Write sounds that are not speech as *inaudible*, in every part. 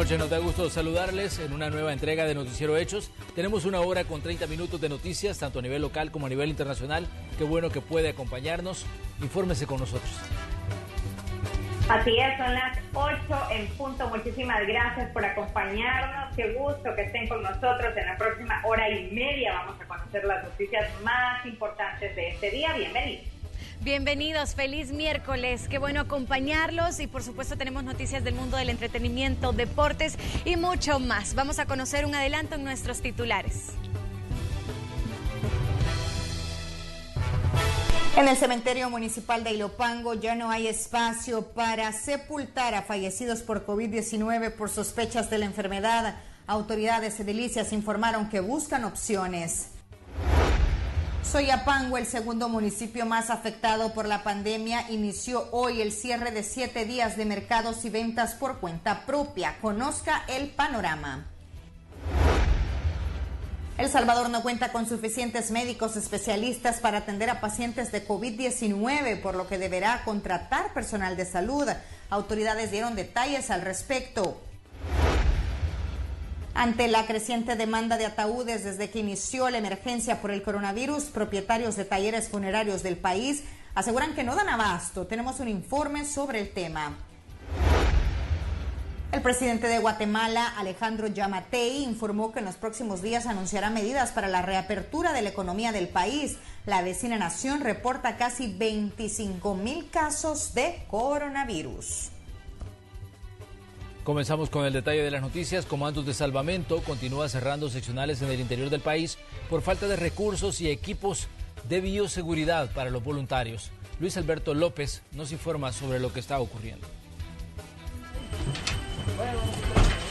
noches, nos da gusto saludarles en una nueva entrega de Noticiero Hechos. Tenemos una hora con 30 minutos de noticias, tanto a nivel local como a nivel internacional. Qué bueno que puede acompañarnos. Infórmese con nosotros. Así es, son las 8 en punto. Muchísimas gracias por acompañarnos. Qué gusto que estén con nosotros. En la próxima hora y media vamos a conocer las noticias más importantes de este día. Bienvenidos. Bienvenidos, feliz miércoles, qué bueno acompañarlos y por supuesto tenemos noticias del mundo del entretenimiento, deportes y mucho más. Vamos a conocer un adelanto en nuestros titulares. En el cementerio municipal de Ilopango ya no hay espacio para sepultar a fallecidos por COVID-19 por sospechas de la enfermedad. Autoridades edilicias informaron que buscan opciones. Soyapango, el segundo municipio más afectado por la pandemia, inició hoy el cierre de siete días de mercados y ventas por cuenta propia. Conozca el panorama. El Salvador no cuenta con suficientes médicos especialistas para atender a pacientes de COVID-19, por lo que deberá contratar personal de salud. Autoridades dieron detalles al respecto. Ante la creciente demanda de ataúdes desde que inició la emergencia por el coronavirus, propietarios de talleres funerarios del país aseguran que no dan abasto. Tenemos un informe sobre el tema. El presidente de Guatemala, Alejandro Yamatei, informó que en los próximos días anunciará medidas para la reapertura de la economía del país. La vecina nación reporta casi 25 mil casos de coronavirus. Comenzamos con el detalle de las noticias. Comandos de Salvamento continúa cerrando seccionales en el interior del país por falta de recursos y equipos de bioseguridad para los voluntarios. Luis Alberto López nos informa sobre lo que está ocurriendo.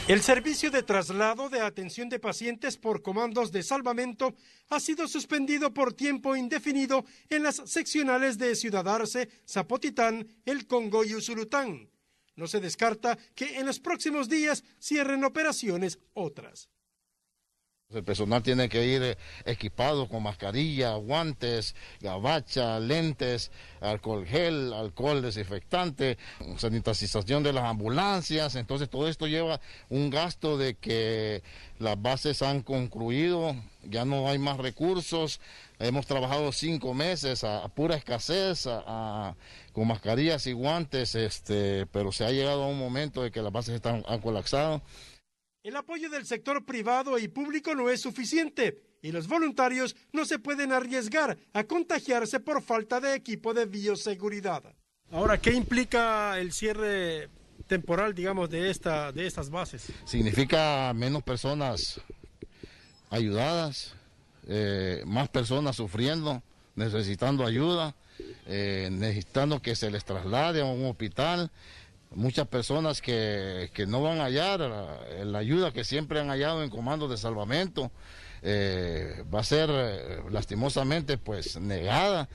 El servicio de traslado de atención de pacientes por comandos de salvamento ha sido suspendido por tiempo indefinido en las seccionales de Ciudad Arce, Zapotitán, El Congo y Usulután. No se descarta que en los próximos días cierren operaciones otras. El personal tiene que ir eh, equipado con mascarilla, guantes, gabacha, lentes, alcohol gel, alcohol desinfectante, sanitización de las ambulancias. Entonces todo esto lleva un gasto de que las bases han concluido, ya no hay más recursos. Hemos trabajado cinco meses a, pura escasez, con mascarillas y guantes, este, pero se ha llegado a un momento de que las bases están, han colapsado. El apoyo del sector privado y público no es suficiente y los voluntarios no se pueden arriesgar a contagiarse por falta de equipo de bioseguridad. Ahora, ¿qué implica el cierre temporal, digamos, de, esta, de estas bases? Significa menos personas ayudadas, eh, más personas sufriendo, necesitando ayuda, eh, necesitando que se les traslade a un hospital muchas personas que, no van a hallar la, ayuda que siempre han hallado en comandos de salvamento. Eh, va a ser eh, lastimosamente pues negada.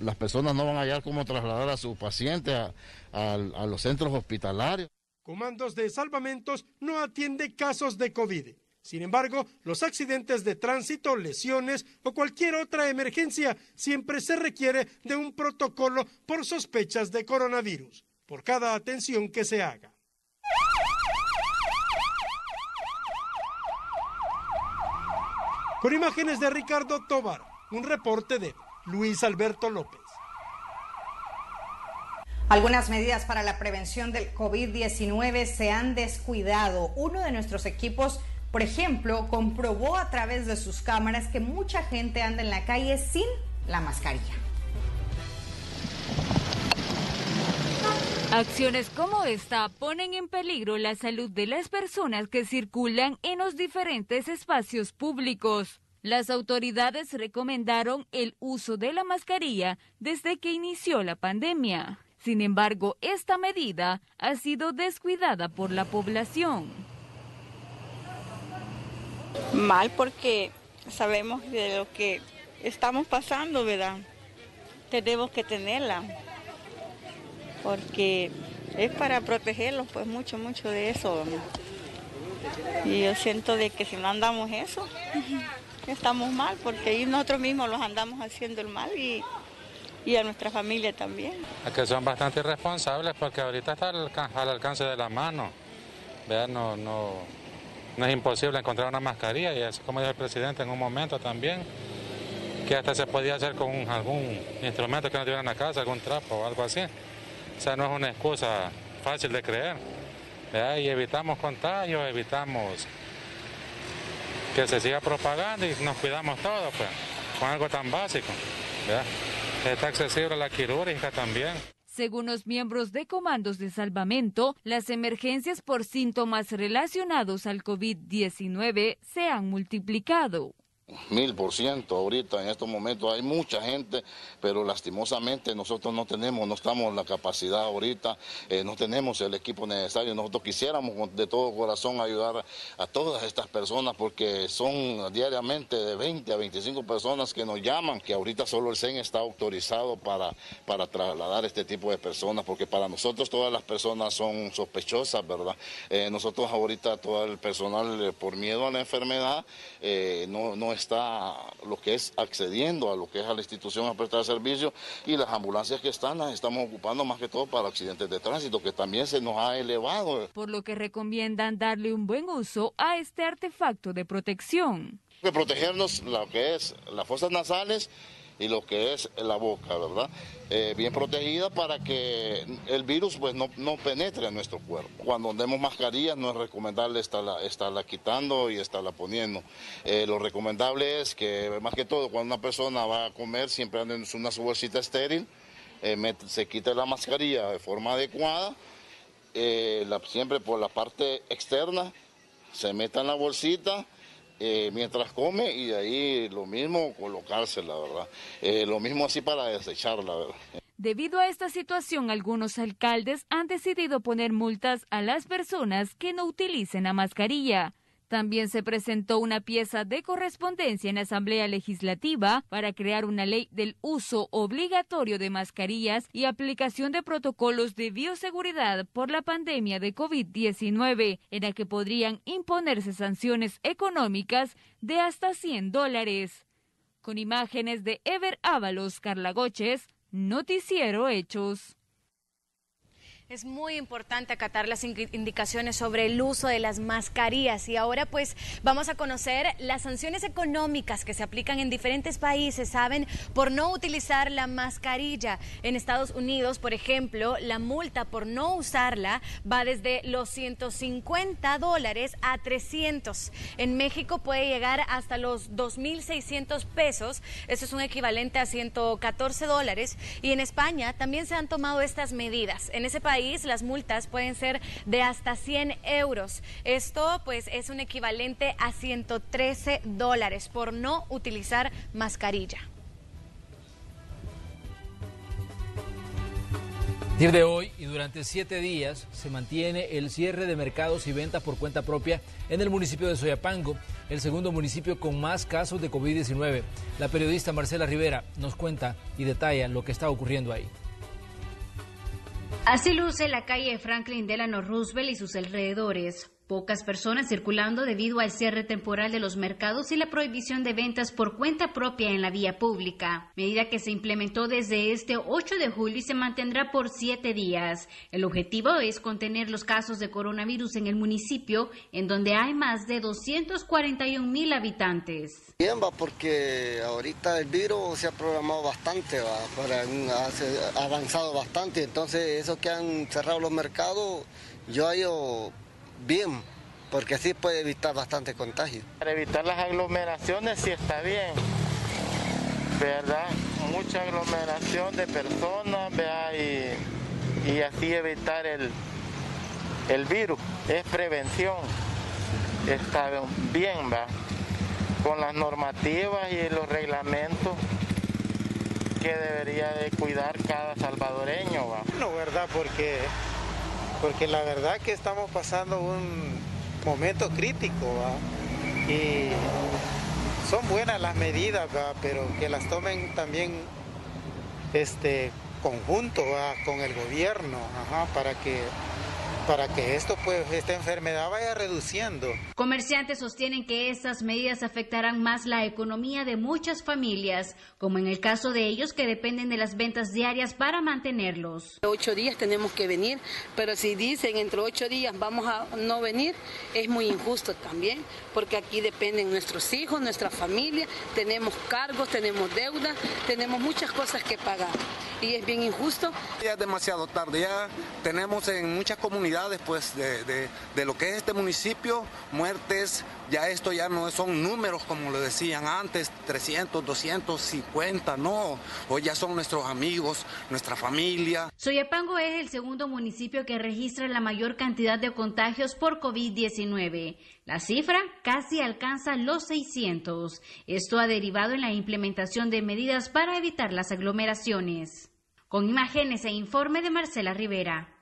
las personas no van a hallar cómo trasladar a su paciente a, a los centros hospitalarios. Comandos de salvamentos no atiende casos de COVID. Sin embargo, los accidentes de tránsito, lesiones o cualquier otra emergencia siempre se requiere de un protocolo por sospechas de coronavirus por cada atención que se haga. Con imágenes de Ricardo Tobar, un reporte de Luis Alberto López. Algunas medidas para la prevención del COVID-19 se han descuidado. Uno de nuestros equipos, por ejemplo, comprobó a través de sus cámaras que mucha gente anda en la calle sin la mascarilla. Acciones como esta ponen en peligro la salud de las personas que circulan en los diferentes espacios públicos. Las autoridades recomendaron el uso de la mascarilla desde que inició la pandemia. Sin embargo, esta medida ha sido descuidada por la población. Mal porque sabemos de lo que estamos pasando, ¿verdad? Tenemos que tenerla porque es para protegerlos, pues mucho, mucho de eso. Y yo siento de que si no andamos eso, estamos mal, porque ahí nosotros mismos los andamos haciendo el mal y, a nuestra familia también. que son bastante responsables porque ahorita está al, alcance de la mano No, no, no es imposible encontrar una mascarilla y así como dijo el presidente en un momento también, que hasta se podía hacer con algún instrumento que no tuviera en la casa, algún trapo o algo así. Sea, no es una excusa fácil de creer. Y evitamos contagios, evitamos que se siga propagando y nos cuidamos todos, pues, con algo tan básico. Está accesible la quirúrgica también. Según los miembros de comandos de salvamento, las emergencias por síntomas relacionados al COVID-19 se han multiplicado. Mil por ciento ahorita en estos momentos hay mucha gente, pero lastimosamente nosotros no tenemos, no estamos en la capacidad ahorita, eh, no tenemos el equipo necesario. Nosotros quisiéramos de todo corazón ayudar a todas estas personas porque son diariamente de 20 a 25 personas que nos llaman, que ahorita solo el CEN está autorizado para, para trasladar este tipo de personas, porque para nosotros todas las personas son sospechosas, ¿verdad? Eh, nosotros ahorita todo el personal eh, por miedo a la enfermedad no, no está lo que es accediendo a lo que es a la institución a prestar servicio y las ambulancias que están las estamos ocupando más que todo para accidentes de tránsito que también se nos ha elevado. Por lo que recomiendan darle un buen uso a este artefacto de protección. De protegernos lo que es las fosas nasales y lo que es la boca, ¿verdad? Eh, bien protegida para que el virus pues no, penetre en nuestro cuerpo. Cuando andemos mascarillas no es recomendable estarla, estarla quitando y estarla poniendo. Eh, lo recomendable es que más que todo cuando una persona va a comer siempre ande en una bolsita estéril, eh, se quite la mascarilla de forma adecuada, siempre por la parte externa, se meta en la bolsita eh, mientras come y de ahí lo mismo colocársela, ¿verdad? Eh, lo mismo así para desecharla, ¿verdad? Debido a esta situación, algunos alcaldes han decidido poner multas a las personas que no utilicen la mascarilla. También se presentó una pieza de correspondencia en Asamblea Legislativa para crear una ley del uso obligatorio de mascarillas y aplicación de protocolos de bioseguridad por la pandemia de COVID-19, en la que podrían imponerse sanciones económicas de hasta 100 dólares. Con imágenes de Ever Ábalos Carlagoches, Noticiero Hechos. Es muy importante acatar las indicaciones sobre el uso de las mascarillas y ahora pues vamos a conocer las sanciones económicas que se aplican en diferentes países, ¿saben? Por no utilizar la mascarilla. En Estados Unidos, por ejemplo, la multa por no usarla va desde los 150 dólares a 300. En México puede llegar hasta los 2.600 pesos, eso es un equivalente a 114 dólares. Y en España también se han tomado estas medidas. En ese país las multas pueden ser de hasta 100 euros. Esto pues es un equivalente a 113 dólares por no utilizar mascarilla. A partir de hoy y durante siete días se mantiene el cierre de mercados y ventas por cuenta propia en el municipio de Soyapango, el segundo municipio con más casos de COVID-19. La periodista Marcela Rivera nos cuenta y detalla lo que está ocurriendo ahí. Así luce la calle Franklin Delano Roosevelt y sus alrededores. Pocas personas circulando debido al cierre temporal de los mercados y la prohibición de ventas por cuenta propia en la vía pública, medida que se implementó desde este 8 de julio y se mantendrá por siete días. El objetivo es contener los casos de coronavirus en el municipio, en donde hay más de 241 mil habitantes. Bien, va, porque ahorita el virus se ha programado bastante, va, ha avanzado bastante, entonces eso que han cerrado los mercados, yo hallo bien, porque así puede evitar bastante contagio. Para evitar las aglomeraciones sí está bien, ¿verdad? Mucha aglomeración de personas, ¿verdad? Y, y así evitar el, el virus, es prevención, está bien, ¿va? Con las normativas y los reglamentos que debería de cuidar cada salvadoreño, ¿va? No, ¿verdad? Porque porque la verdad que estamos pasando un momento crítico y son buenas las medidas, pero que las tomen también este conjunto con el gobierno para que para que esto, pues, esta enfermedad vaya reduciendo. Comerciantes sostienen que estas medidas afectarán más la economía de muchas familias, como en el caso de ellos que dependen de las ventas diarias para mantenerlos. Ocho días tenemos que venir, pero si dicen entre ocho días vamos a no venir, es muy injusto también, porque aquí dependen nuestros hijos, nuestra familia, tenemos cargos, tenemos deuda, tenemos muchas cosas que pagar y es bien injusto. Ya es demasiado tarde, ya tenemos en muchas comunidades pues de, de, lo que es este municipio muertes, ya esto ya no son números como lo decían antes, 300, 250, no, hoy ya son nuestros amigos, nuestra familia. Soyapango es el segundo municipio que registra la mayor cantidad de contagios por COVID-19. La cifra casi alcanza los 600. Esto ha derivado en la implementación de medidas para evitar las aglomeraciones. Con imágenes e informe de Marcela Rivera.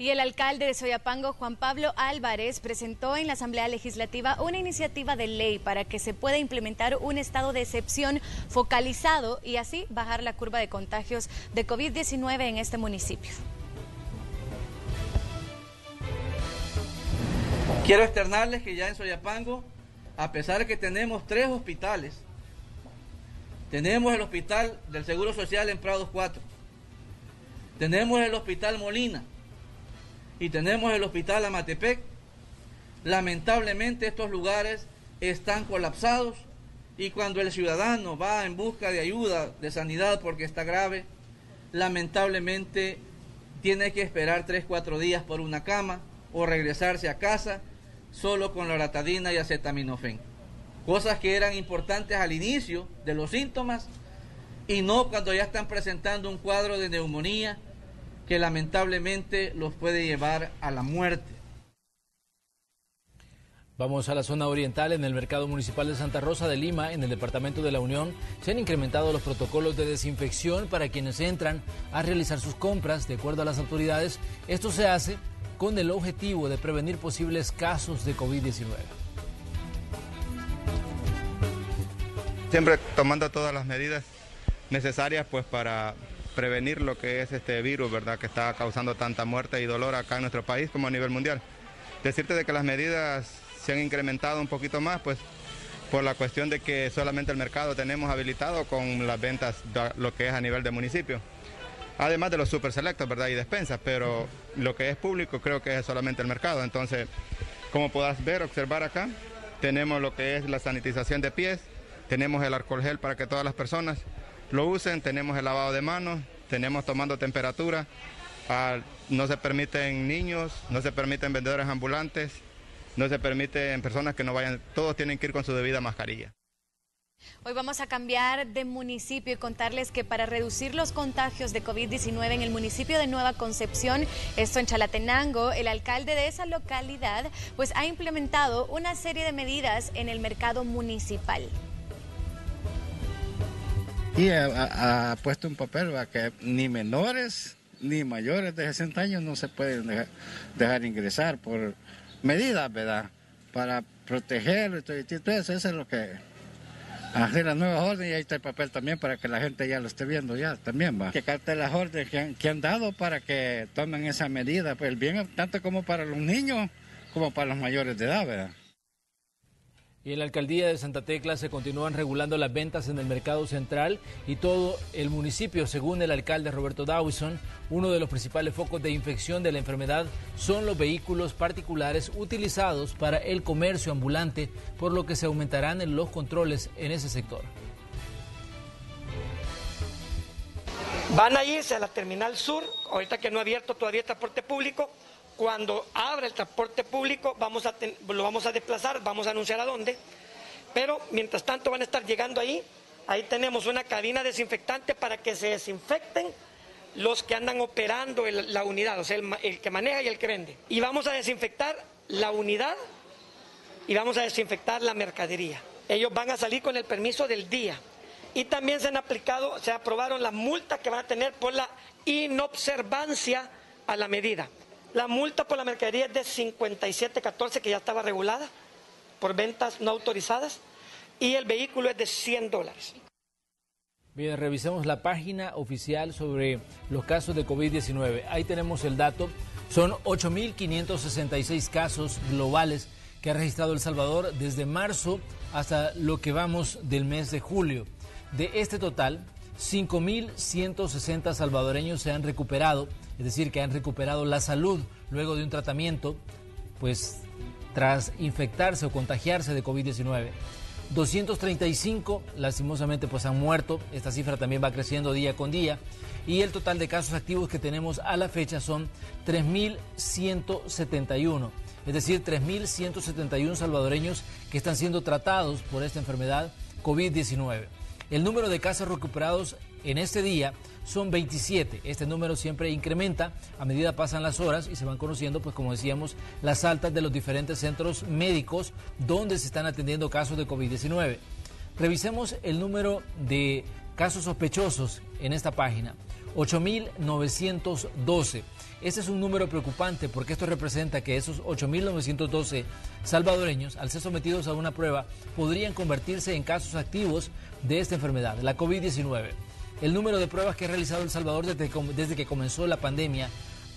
Y el alcalde de Soyapango, Juan Pablo Álvarez, presentó en la Asamblea Legislativa una iniciativa de ley para que se pueda implementar un estado de excepción focalizado y así bajar la curva de contagios de COVID-19 en este municipio. Quiero externarles que ya en Soyapango, a pesar de que tenemos tres hospitales, tenemos el Hospital del Seguro Social en Prados 4. Tenemos el Hospital Molina. Y tenemos el Hospital Amatepec. Lamentablemente estos lugares están colapsados y cuando el ciudadano va en busca de ayuda de sanidad porque está grave, lamentablemente tiene que esperar 3, 4 días por una cama o regresarse a casa solo con loratadina y acetaminofén cosas que eran importantes al inicio de los síntomas y no cuando ya están presentando un cuadro de neumonía que lamentablemente los puede llevar a la muerte. Vamos a la zona oriental. En el mercado municipal de Santa Rosa de Lima, en el departamento de la Unión, se han incrementado los protocolos de desinfección para quienes entran a realizar sus compras. De acuerdo a las autoridades, esto se hace con el objetivo de prevenir posibles casos de COVID-19. Siempre tomando todas las medidas necesarias pues para prevenir lo que es este virus, ¿verdad? Que está causando tanta muerte y dolor acá en nuestro país como a nivel mundial. Decirte de que las medidas se han incrementado un poquito más, pues por la cuestión de que solamente el mercado tenemos habilitado con las ventas, lo que es a nivel de municipio. Además de los super selectos, ¿verdad? Y despensas, pero lo que es público creo que es solamente el mercado. Entonces, como podrás ver, observar acá, tenemos lo que es la sanitización de pies, tenemos el alcohol gel para que todas las personas lo usen, tenemos el lavado de manos, tenemos tomando temperatura, ah, no se permiten niños, no se permiten vendedores ambulantes, no se permiten personas que no vayan, todos tienen que ir con su debida mascarilla. Hoy vamos a cambiar de municipio y contarles que para reducir los contagios de COVID-19 en el municipio de Nueva Concepción, esto en Chalatenango, el alcalde de esa localidad pues ha implementado una serie de medidas en el mercado municipal. Y ha, puesto un papel ¿va? que ni menores ni mayores de 60 años no se pueden dejar, ingresar por medidas, ¿verdad? Para proteger, eso, eso es lo que hacer las nuevas órdenes y ahí está el papel también para que la gente ya lo esté viendo ya también va. Que carte las órdenes que han, que han dado para que tomen esa medida, pues bien tanto como para los niños como para los mayores de edad, ¿verdad? Y en la alcaldía de Santa Tecla se continúan regulando las ventas en el mercado central y todo el municipio, según el alcalde Roberto Dawson, uno de los principales focos de infección de la enfermedad son los vehículos particulares utilizados para el comercio ambulante, por lo que se aumentarán los controles en ese sector. Van a irse a la terminal sur, ahorita que no ha abierto todavía transporte público, cuando abra el transporte público lo vamos a desplazar, vamos a anunciar a dónde, pero mientras tanto van a estar llegando ahí, ahí tenemos una cabina desinfectante para que se desinfecten los que andan operando la unidad, o sea, el, el que maneja y el que vende. Y vamos a desinfectar la unidad y vamos a desinfectar la mercadería. Ellos van a salir con el permiso del día. Y también se han aplicado, se aprobaron las multas que van a tener por la inobservancia a la medida. La multa por la mercadería es de 57.14 que ya estaba regulada por ventas no autorizadas y el vehículo es de 100 dólares. Bien, revisemos la página oficial sobre los casos de COVID-19. Ahí tenemos el dato. Son 8.566 casos globales que ha registrado El Salvador desde marzo hasta lo que vamos del mes de julio. De este total, 5.160 salvadoreños se han recuperado, es decir, que han recuperado la salud luego de un tratamiento, pues tras infectarse o contagiarse de COVID-19. 235 lastimosamente pues han muerto, esta cifra también va creciendo día con día y el total de casos activos que tenemos a la fecha son 3.171, es decir, 3.171 salvadoreños que están siendo tratados por esta enfermedad COVID-19. El número de casos recuperados en este día son 27. Este número siempre incrementa a medida pasan las horas y se van conociendo, pues como decíamos, las altas de los diferentes centros médicos donde se están atendiendo casos de COVID-19. Revisemos el número de casos sospechosos en esta página. 8.912. Este es un número preocupante porque esto representa que esos 8.912 salvadoreños, al ser sometidos a una prueba, podrían convertirse en casos activos de esta enfermedad, la COVID-19. El número de pruebas que ha realizado El Salvador desde, que comenzó la pandemia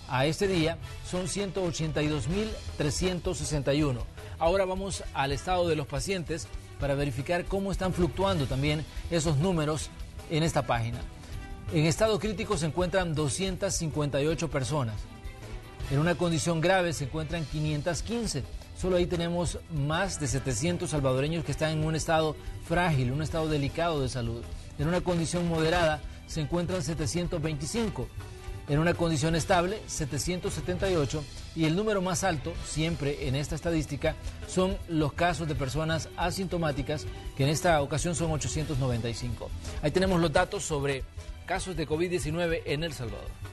a este día son 182.361. Ahora vamos al estado de los pacientes para verificar cómo están fluctuando también esos números en esta página. En estado crítico se encuentran 258 personas. En una condición grave se encuentran 515. Solo ahí tenemos más de 700 salvadoreños que están en un estado frágil, un estado delicado de salud. En una condición moderada se encuentran 725. En una condición estable, 778. Y el número más alto, siempre en esta estadística, son los casos de personas asintomáticas, que en esta ocasión son 895. Ahí tenemos los datos sobre casos de COVID-19 en El Salvador.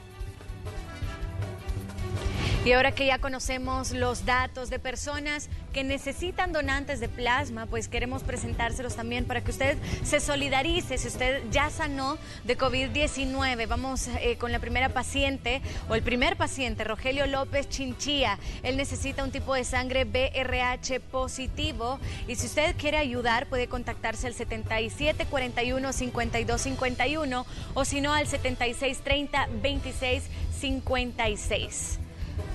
Y ahora que ya conocemos los datos de personas que necesitan donantes de plasma, pues queremos presentárselos también para que usted se solidarice si usted ya sanó de COVID-19. Vamos eh, con la primera paciente o el primer paciente, Rogelio López Chinchilla. Él necesita un tipo de sangre BRH positivo y si usted quiere ayudar puede contactarse al 7741 5251 o si no al 7630 2656.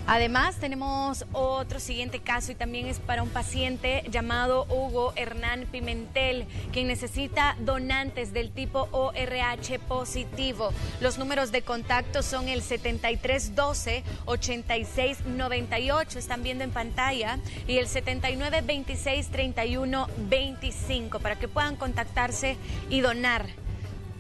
Además, tenemos otro siguiente caso y también es para un paciente llamado Hugo Hernán Pimentel, quien necesita donantes del tipo ORH positivo. Los números de contacto son el 7312-8698, están viendo en pantalla, y el 7926-3125 para que puedan contactarse y donar.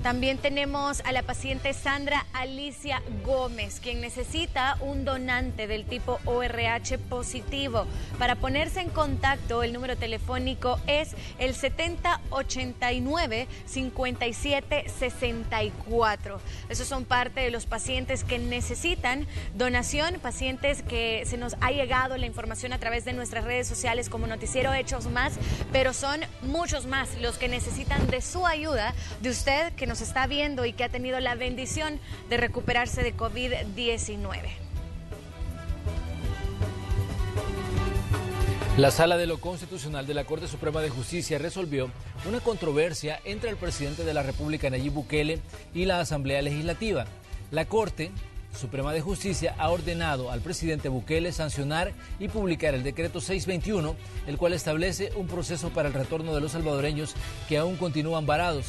También tenemos a la paciente Sandra Alicia Gómez, quien necesita un donante del tipo ORH positivo. Para ponerse en contacto, el número telefónico es el 7089-5764. Esos son parte de los pacientes que necesitan donación, pacientes que se nos ha llegado la información a través de nuestras redes sociales como Noticiero Hechos Más, pero son muchos más los que necesitan de su ayuda, de usted que nos está viendo y que ha tenido la bendición de recuperarse de COVID-19. La Sala de lo Constitucional de la Corte Suprema de Justicia resolvió una controversia entre el presidente de la República, Nayib Bukele, y la Asamblea Legislativa. La Corte Suprema de Justicia ha ordenado al presidente Bukele sancionar y publicar el decreto 621, el cual establece un proceso para el retorno de los salvadoreños que aún continúan varados.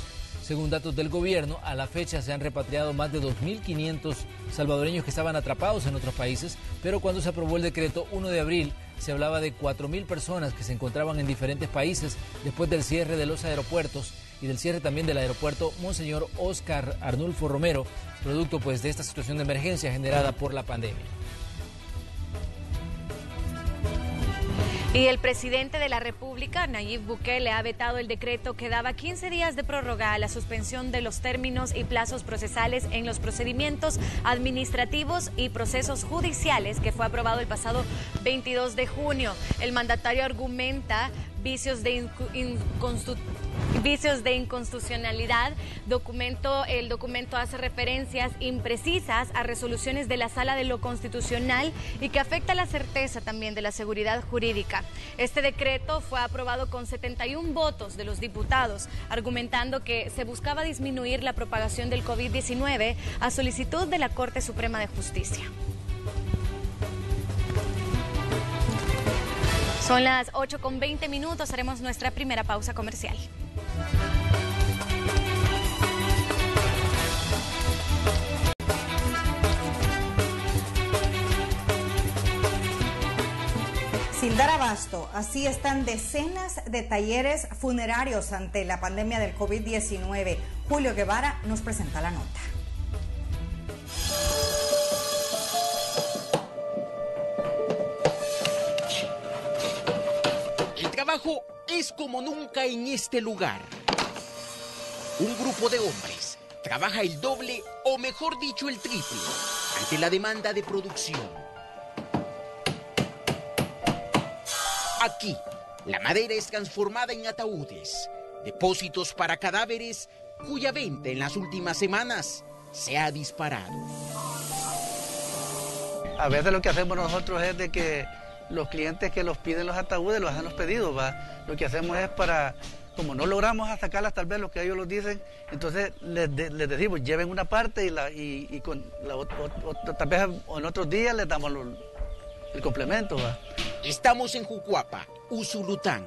Según datos del gobierno, a la fecha se han repatriado más de 2.500 salvadoreños que estaban atrapados en otros países, pero cuando se aprobó el decreto 1 de abril, se hablaba de 4.000 personas que se encontraban en diferentes países después del cierre de los aeropuertos y del cierre también del aeropuerto Monseñor Oscar Arnulfo Romero, producto pues de esta situación de emergencia generada por la pandemia. Y el presidente de la República, Nayib Bukele, ha vetado el decreto que daba 15 días de prórroga a la suspensión de los términos y plazos procesales en los procedimientos administrativos y procesos judiciales que fue aprobado el pasado 22 de junio. El mandatario argumenta vicios de, inconstitucionalidad. Documento, el documento hace referencias imprecisas a resoluciones de la Sala de lo Constitucional y que afecta la certeza también de la seguridad jurídica. Este decreto fue aprobado con 71 votos de los diputados, argumentando que se buscaba disminuir la propagación del COVID-19 a solicitud de la Corte Suprema de Justicia. Son las 8 con 20 minutos, haremos nuestra primera pausa comercial. Sin dar abasto, así están decenas de talleres funerarios ante la pandemia del COVID-19. Julio Guevara nos presenta la nota. Es como nunca en este lugar. Un grupo de hombres trabaja el doble o mejor dicho el triple ante la demanda de producción. Aquí, la madera es transformada en ataúdes, depósitos para cadáveres cuya venta en las últimas semanas se ha disparado. A veces lo que hacemos nosotros es de que los clientes que los piden los ataúdes los hacen los pedidos, ¿va? Lo que hacemos es para, como no logramos sacarlas tal vez lo que ellos los dicen, entonces les, decimos, lleven una parte y, la, y, con la tal vez en otros días les damos el complemento. Estamos en Jucuapa, Usulután.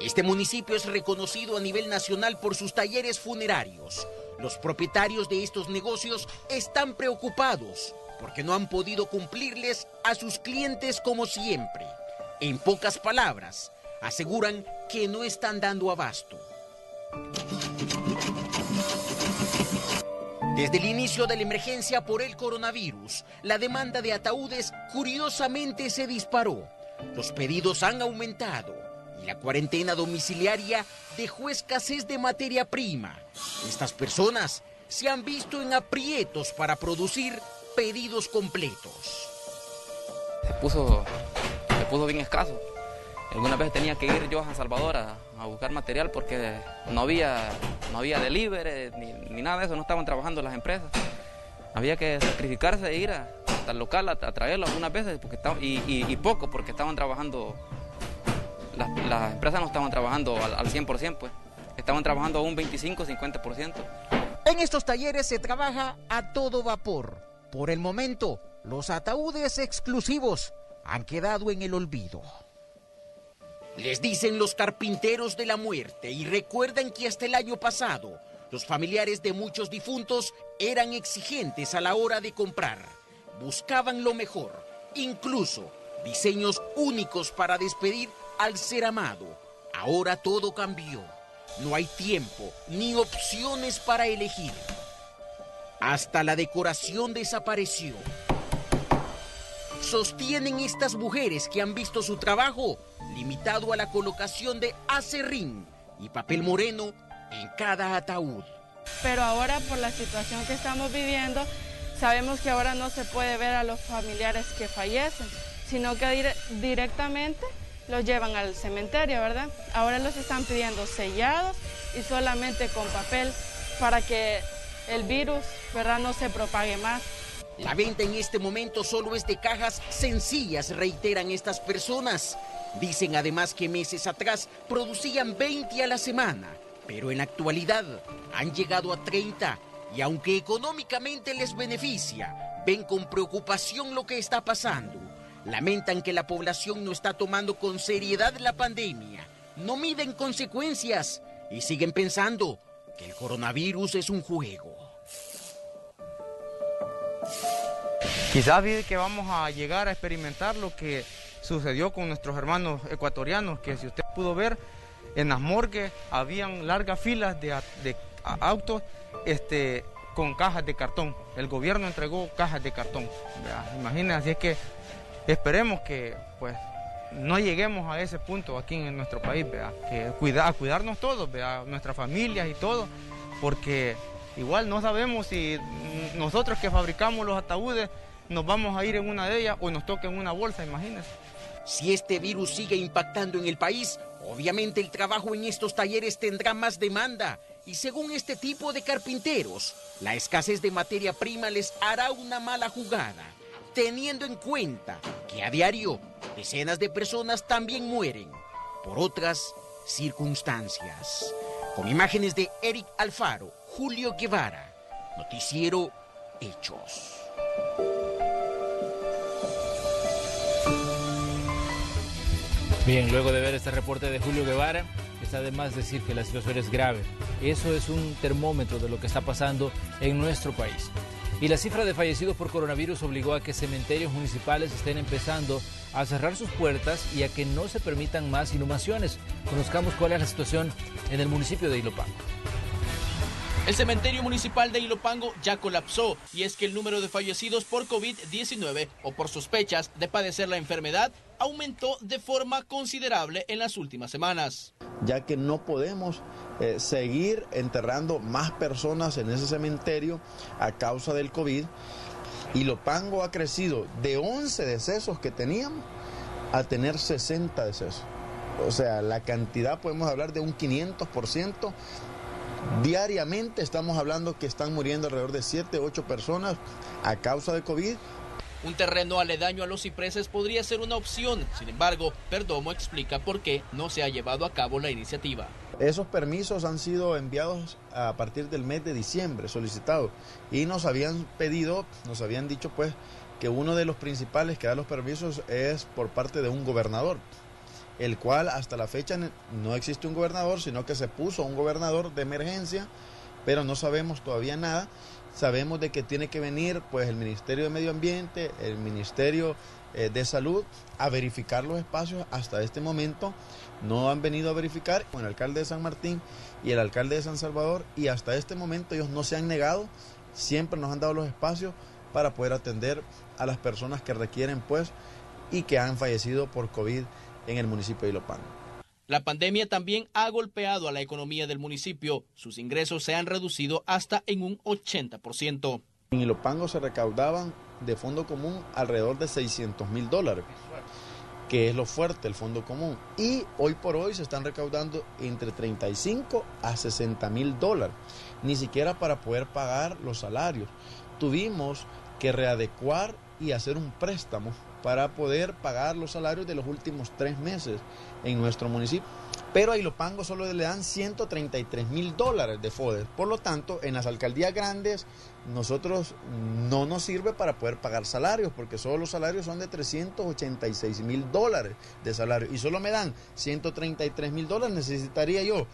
Este municipio es reconocido a nivel nacional por sus talleres funerarios. Los propietarios de estos negocios están preocupados porque no han podido cumplirles a sus clientes como siempre. En pocas palabras, aseguran que no están dando abasto. Desde el inicio de la emergencia por el coronavirus, la demanda de ataúdes curiosamente se disparó. Los pedidos han aumentado y la cuarentena domiciliaria dejó escasez de materia prima. Estas personas se han visto en aprietos para producir pedidos completos. Se puso, se puso bien escaso. Algunas veces tenía que ir yo a San Salvador a, buscar material porque no había, no había delivery ni, nada de eso, no estaban trabajando las empresas. Había que sacrificarse e ir hasta el local a, traerlo algunas veces porque y, poco porque estaban trabajando, las, empresas no estaban trabajando al, al 100%, pues. estaban trabajando a un 25-50%. En estos talleres se trabaja a todo vapor por el momento, los ataúdes exclusivos han quedado en el olvido. Les dicen los carpinteros de la muerte y recuerdan que hasta el año pasado los familiares de muchos difuntos eran exigentes a la hora de comprar. Buscaban lo mejor, incluso diseños únicos para despedir al ser amado. Ahora todo cambió. No hay tiempo ni opciones para elegir. Hasta la decoración desapareció. Sostienen estas mujeres que han visto su trabajo limitado a la colocación de acerrín y papel moreno en cada ataúd. Pero ahora por la situación que estamos viviendo, sabemos que ahora no se puede ver a los familiares que fallecen, sino que directamente los llevan al cementerio, ¿verdad? Ahora los están pidiendo sellados y solamente con papel para que el virus ¿verdad? no se propague más. La venta en este momento solo es de cajas sencillas, reiteran estas personas. Dicen además que meses atrás producían 20 a la semana, pero en la actualidad han llegado a 30 y aunque económicamente les beneficia, ven con preocupación lo que está pasando. Lamentan que la población no está tomando con seriedad la pandemia, no miden consecuencias y siguen pensando que el coronavirus es un juego. Quizás que vamos a llegar a experimentar lo que sucedió con nuestros hermanos ecuatorianos, que si usted pudo ver, en las morgues habían largas filas de, autos este, con cajas de cartón. El gobierno entregó cajas de cartón. Imagínense, así es que esperemos que pues no lleguemos a ese punto aquí en nuestro país, que cuida, a cuidarnos todos, nuestras familias y todo, porque igual no sabemos si nosotros que fabricamos los ataúdes nos vamos a ir en una de ellas o nos toca en una bolsa, imagínense. Si este virus sigue impactando en el país, obviamente el trabajo en estos talleres tendrá más demanda. Y según este tipo de carpinteros, la escasez de materia prima les hará una mala jugada, teniendo en cuenta que a diario decenas de personas también mueren por otras circunstancias. Con imágenes de Eric Alfaro, Julio Guevara, Noticiero Hechos. Bien, luego de ver este reporte de Julio Guevara, está de más decir que la situación es grave. Eso es un termómetro de lo que está pasando en nuestro país. Y la cifra de fallecidos por coronavirus obligó a que cementerios municipales estén empezando a cerrar sus puertas y a que no se permitan más inhumaciones. Conozcamos cuál es la situación en el municipio de Ilopango. El cementerio municipal de Ilopango ya colapsó y es que el número de fallecidos por COVID-19 o por sospechas de padecer la enfermedad aumentó de forma considerable en las últimas semanas. Ya que no podemos eh, seguir enterrando más personas en ese cementerio a causa del COVID. Ilopango ha crecido de 11 decesos que teníamos a tener 60 decesos. O sea, la cantidad podemos hablar de un 500% Diariamente estamos hablando que están muriendo alrededor de 7, 8 personas a causa de COVID. Un terreno aledaño a los cipreses podría ser una opción. Sin embargo, Perdomo explica por qué no se ha llevado a cabo la iniciativa. Esos permisos han sido enviados a partir del mes de diciembre, solicitados, y nos habían pedido, nos habían dicho pues que uno de los principales que da los permisos es por parte de un gobernador el cual hasta la fecha no existe un gobernador, sino que se puso un gobernador de emergencia, pero no sabemos todavía nada. Sabemos de que tiene que venir pues el Ministerio de Medio Ambiente, el Ministerio eh, de Salud a verificar los espacios. Hasta este momento no han venido a verificar con el alcalde de San Martín y el alcalde de San Salvador y hasta este momento ellos no se han negado, siempre nos han dado los espacios para poder atender a las personas que requieren pues y que han fallecido por COVID en el municipio de Ilopango. La pandemia también ha golpeado a la economía del municipio. Sus ingresos se han reducido hasta en un 80%. En Ilopango se recaudaban de fondo común alrededor de 600 mil dólares, que es lo fuerte, el fondo común. Y hoy por hoy se están recaudando entre 35 a 60 mil dólares, ni siquiera para poder pagar los salarios. Tuvimos que readecuar y hacer un préstamo para poder pagar los salarios de los últimos tres meses en nuestro municipio. Pero a Ilopango solo le dan 133 mil dólares de FODES. Por lo tanto, en las alcaldías grandes nosotros no nos sirve para poder pagar salarios, porque solo los salarios son de 386 mil dólares de salario. Y solo me dan 133 mil dólares. Necesitaría yo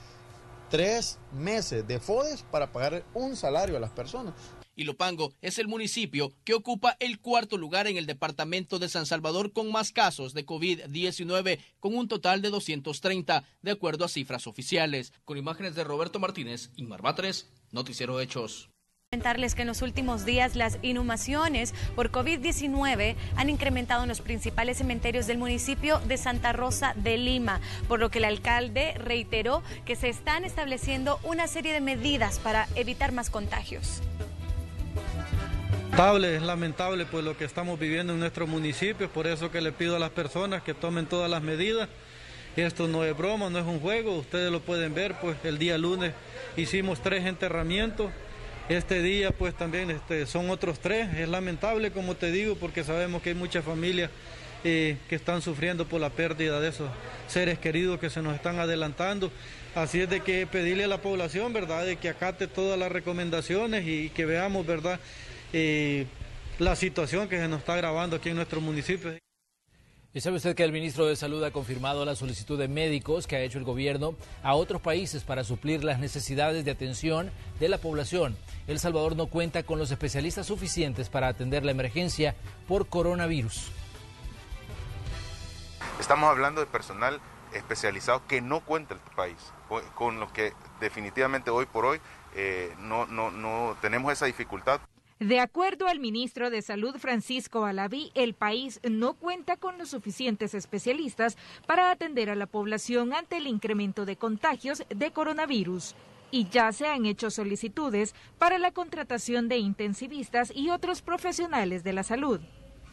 tres meses de FODES para pagar un salario a las personas. Ilopango es el municipio que ocupa el cuarto lugar en el departamento de San Salvador con más casos de COVID-19, con un total de 230, de acuerdo a cifras oficiales. Con imágenes de Roberto Martínez, Inmar Batres, Noticiero Hechos comentarles que en los últimos días las inhumaciones por COVID-19 han incrementado en los principales cementerios del municipio de Santa Rosa de Lima, por lo que el alcalde reiteró que se están estableciendo una serie de medidas para evitar más contagios. Es lamentable pues lo que estamos viviendo en nuestro municipio, por eso que le pido a las personas que tomen todas las medidas. Esto no es broma, no es un juego, ustedes lo pueden ver, pues el día lunes hicimos tres enterramientos, este día pues también este, son otros tres, es lamentable como te digo porque sabemos que hay muchas familias eh, que están sufriendo por la pérdida de esos seres queridos que se nos están adelantando. Así es de que pedirle a la población, ¿verdad?, de que acate todas las recomendaciones y que veamos, ¿verdad?, la situación que se nos está agravando aquí en nuestro municipio. ¿Y sabe usted que el ministro de Salud ha confirmado la solicitud de médicos que ha hecho el gobierno a otros países para suplir las necesidades de atención de la población? El Salvador no cuenta con los especialistas suficientes para atender la emergencia por coronavirus. Estamos hablando de personal especializado que no cuenta el país, con lo que definitivamente hoy por hoy eh, no, no, no tenemos esa dificultad. De acuerdo al ministro de Salud Francisco Alaví, el país no cuenta con los suficientes especialistas para atender a la población ante el incremento de contagios de coronavirus. Y ya se han hecho solicitudes para la contratación de intensivistas y otros profesionales de la salud.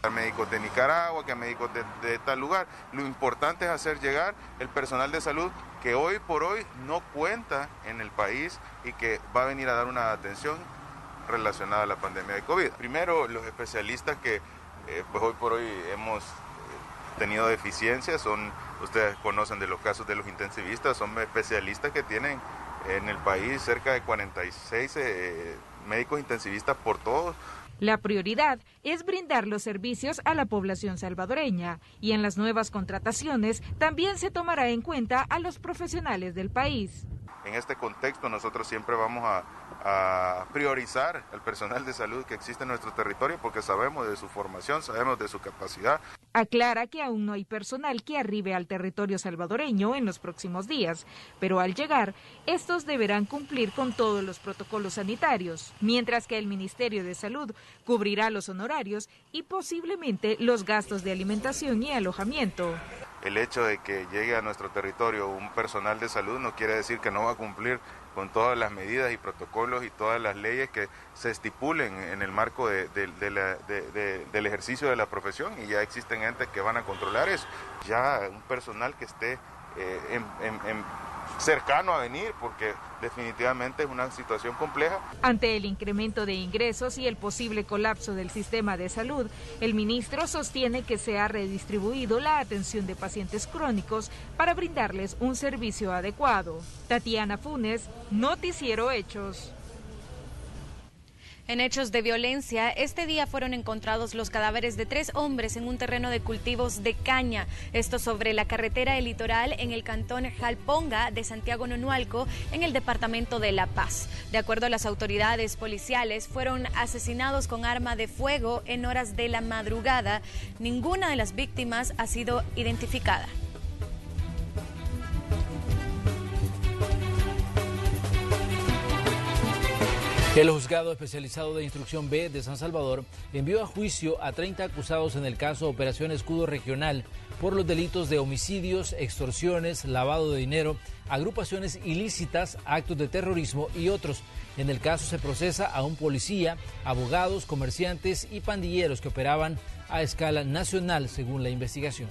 médicos de Nicaragua, que médicos de, de, tal lugar. Lo importante es hacer llegar el personal de salud que hoy por hoy no cuenta en el país y que va a venir a dar una atención relacionada a la pandemia de COVID. Primero, los especialistas que eh, pues hoy por hoy hemos tenido deficiencias, son, ustedes conocen de los casos de los intensivistas, son especialistas que tienen en el país cerca de 46 eh, médicos intensivistas por todos. La prioridad es brindar los servicios a la población salvadoreña y en las nuevas contrataciones también se tomará en cuenta a los profesionales del país. En este contexto nosotros siempre vamos a, priorizar el personal de salud que existe en nuestro territorio porque sabemos de su formación, sabemos de su capacidad. Aclara que aún no hay personal que arribe al territorio salvadoreño en los próximos días, pero al llegar, estos deberán cumplir con todos los protocolos sanitarios, mientras que el Ministerio de Salud cubrirá los honorarios y posiblemente los gastos de alimentación y alojamiento. El hecho de que llegue a nuestro territorio un personal de salud no quiere decir que no va a cumplir con todas las medidas y protocolos y todas las leyes que se estipulen en el marco de, de, la, del ejercicio de la profesión y ya existen entes que van a controlar eso. Ya un personal que esté eh, en cercano a venir porque definitivamente es una situación compleja. Ante el incremento de ingresos y el posible colapso del sistema de salud, el ministro sostiene que se ha redistribuido la atención de pacientes crónicos para brindarles un servicio adecuado. Tatiana Funes, Noticiero Hechos. En hechos de violencia, este día fueron encontrados los cadáveres de tres hombres en un terreno de cultivos de caña. Esto sobre la carretera del litoral en el cantón Jalponga de Santiago Nonualco, en el departamento de La Paz. De acuerdo a las autoridades policiales, fueron asesinados con arma de fuego en horas de la madrugada. Ninguna de las víctimas ha sido identificada. El juzgado especializado de instrucción B de San Salvador envió a juicio a 30 acusados en el caso Operación Escudo Regional por los delitos de homicidios, extorsiones, lavado de dinero, agrupaciones ilícitas, actos de terrorismo y otros. En el caso se procesa a un policía, abogados, comerciantes y pandilleros que operaban a escala nacional según la investigación.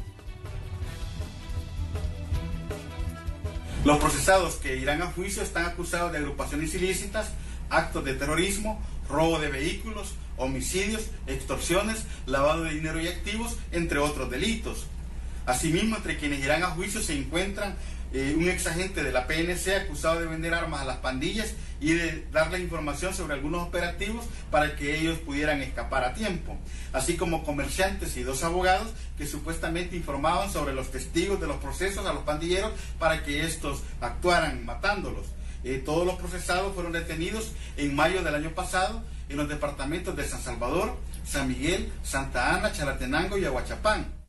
Los procesados que irán a juicio están acusados de agrupaciones ilícitas, actos de terrorismo, robo de vehículos, homicidios, extorsiones, lavado de dinero y activos, entre otros delitos. Asimismo, entre quienes irán a juicio se encuentran eh, un exagente de la PNC acusado de vender armas a las pandillas y de darles información sobre algunos operativos para que ellos pudieran escapar a tiempo, así como comerciantes y dos abogados que supuestamente informaban sobre los testigos de los procesos a los pandilleros para que estos actuaran matándolos. Eh, todos los procesados fueron detenidos en mayo del año pasado en los departamentos de San Salvador, San Miguel, Santa Ana, Chalatenango y Aguachapán.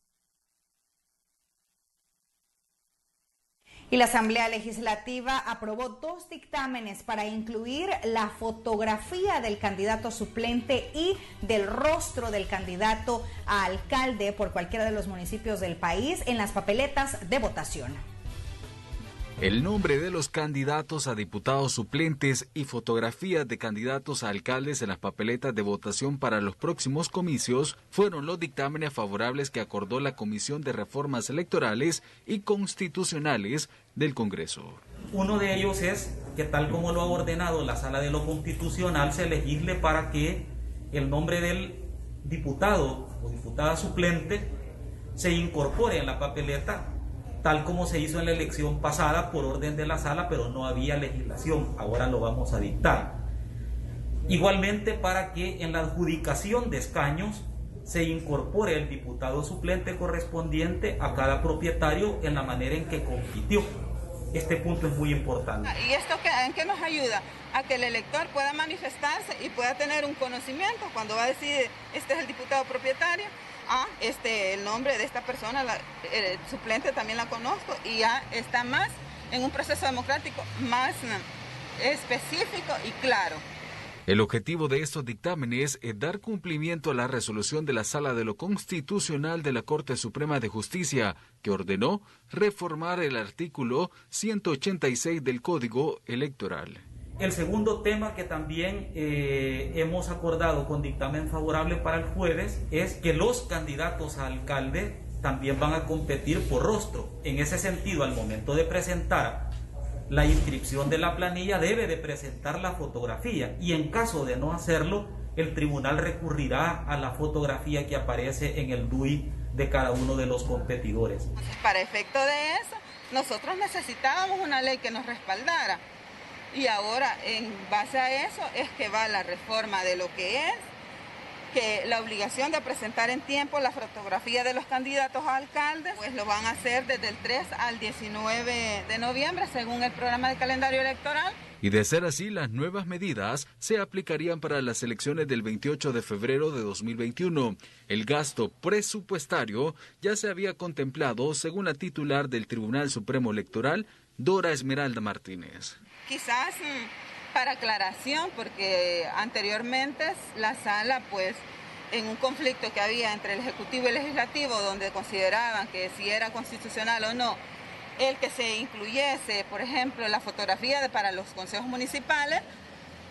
Y la Asamblea Legislativa aprobó dos dictámenes para incluir la fotografía del candidato suplente y del rostro del candidato a alcalde por cualquiera de los municipios del país en las papeletas de votación. El nombre de los candidatos a diputados suplentes y fotografías de candidatos a alcaldes en las papeletas de votación para los próximos comicios fueron los dictámenes favorables que acordó la Comisión de Reformas Electorales y Constitucionales del Congreso. Uno de ellos es que tal como lo ha ordenado la Sala de lo Constitucional se legisle para que el nombre del diputado o diputada suplente se incorpore en la papeleta tal como se hizo en la elección pasada por orden de la sala, pero no había legislación, ahora lo vamos a dictar. Igualmente para que en la adjudicación de escaños se incorpore el diputado suplente correspondiente a cada propietario en la manera en que compitió. Este punto es muy importante. ¿Y esto en qué nos ayuda? A que el elector pueda manifestarse y pueda tener un conocimiento cuando va a decir, este es el diputado propietario, ah, este, el nombre de esta persona, el suplente también la conozco y ya está más en un proceso democrático más específico y claro. El objetivo de estos dictámenes es dar cumplimiento a la resolución de la Sala de lo Constitucional de la Corte Suprema de Justicia, que ordenó reformar el artículo 186 del Código Electoral. El segundo tema que también eh, hemos acordado con dictamen favorable para el jueves es que los candidatos a alcalde también van a competir por rostro. En ese sentido, al momento de presentar la inscripción de la planilla, debe de presentar la fotografía y en caso de no hacerlo, el tribunal recurrirá a la fotografía que aparece en el DUI de cada uno de los competidores. Para efecto de eso, nosotros necesitábamos una ley que nos respaldara. Y ahora, en base a eso, es que va la reforma de lo que es que la obligación de presentar en tiempo la fotografía de los candidatos a alcaldes, pues lo van a hacer desde el 3 al 19 de noviembre, según el programa de calendario electoral. Y de ser así, las nuevas medidas se aplicarían para las elecciones del 28 de febrero de 2021. El gasto presupuestario ya se había contemplado, según la titular del Tribunal Supremo Electoral, Dora Esmeralda Martínez. Quizás mm, para aclaración, porque anteriormente la sala, pues, en un conflicto que había entre el Ejecutivo y el Legislativo, donde consideraban que si era constitucional o no el que se incluyese, por ejemplo, la fotografía de, para los consejos municipales,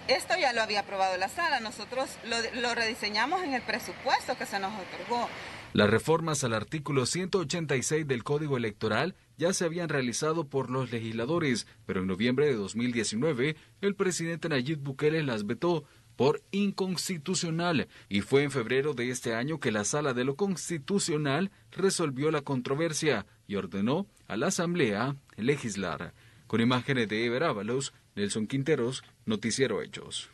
esto ya lo había aprobado la sala, nosotros lo, lo, rediseñamos en el presupuesto que se nos otorgó. Las reformas al artículo 186 del Código Electoral ya se habían realizado por los legisladores, pero en noviembre de 2019 el presidente Nayib Bukele las vetó por inconstitucional y fue en febrero de este año que la Sala de lo Constitucional resolvió la controversia y ordenó a la Asamblea legislar. Con imágenes de Ever Ábalos, Nelson Quinteros, Noticiero Hechos.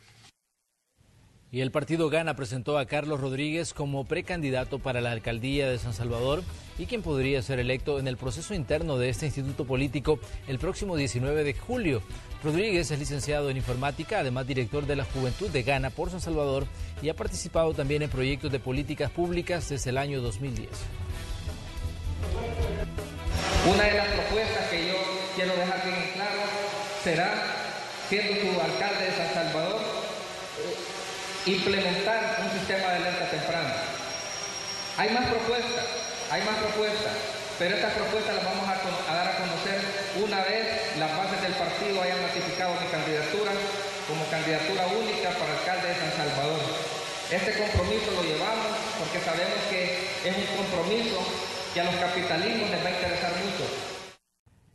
Y el partido Gana presentó a Carlos Rodríguez como precandidato para la alcaldía de San Salvador y quien podría ser electo en el proceso interno de este instituto político el próximo 19 de julio. Rodríguez es licenciado en informática, además director de la Juventud de Gana por San Salvador y ha participado también en proyectos de políticas públicas desde el año 2010. Una de las propuestas que yo quiero dejar bien claro será, siendo su alcalde de San Salvador, implementar un sistema de alerta temprana. Hay más propuestas, hay más propuestas, pero estas propuestas las vamos a, a, dar a conocer una vez las bases del partido hayan notificado mi candidatura como candidatura única para alcalde de San Salvador. Este compromiso lo llevamos porque sabemos que es un compromiso que a los capitalismos les va a interesar mucho.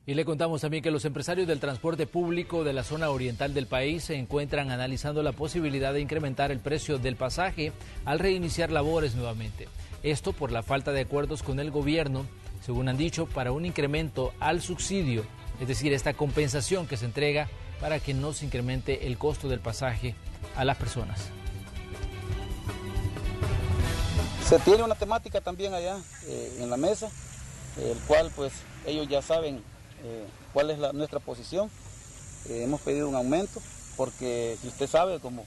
Y le contamos también que los empresarios del transporte público de la zona oriental del país se encuentran analizando la posibilidad de incrementar el precio del pasaje al reiniciar labores nuevamente. Esto por la falta de acuerdos con el gobierno, según han dicho, para un incremento al subsidio, es decir, esta compensación que se entrega para que no se incremente el costo del pasaje a las personas. Se tiene una temática también allá eh, en la mesa, el cual pues ellos ya saben eh, cuál es nuestra posición. Eh, hemos pedido un aumento porque si usted sabe, como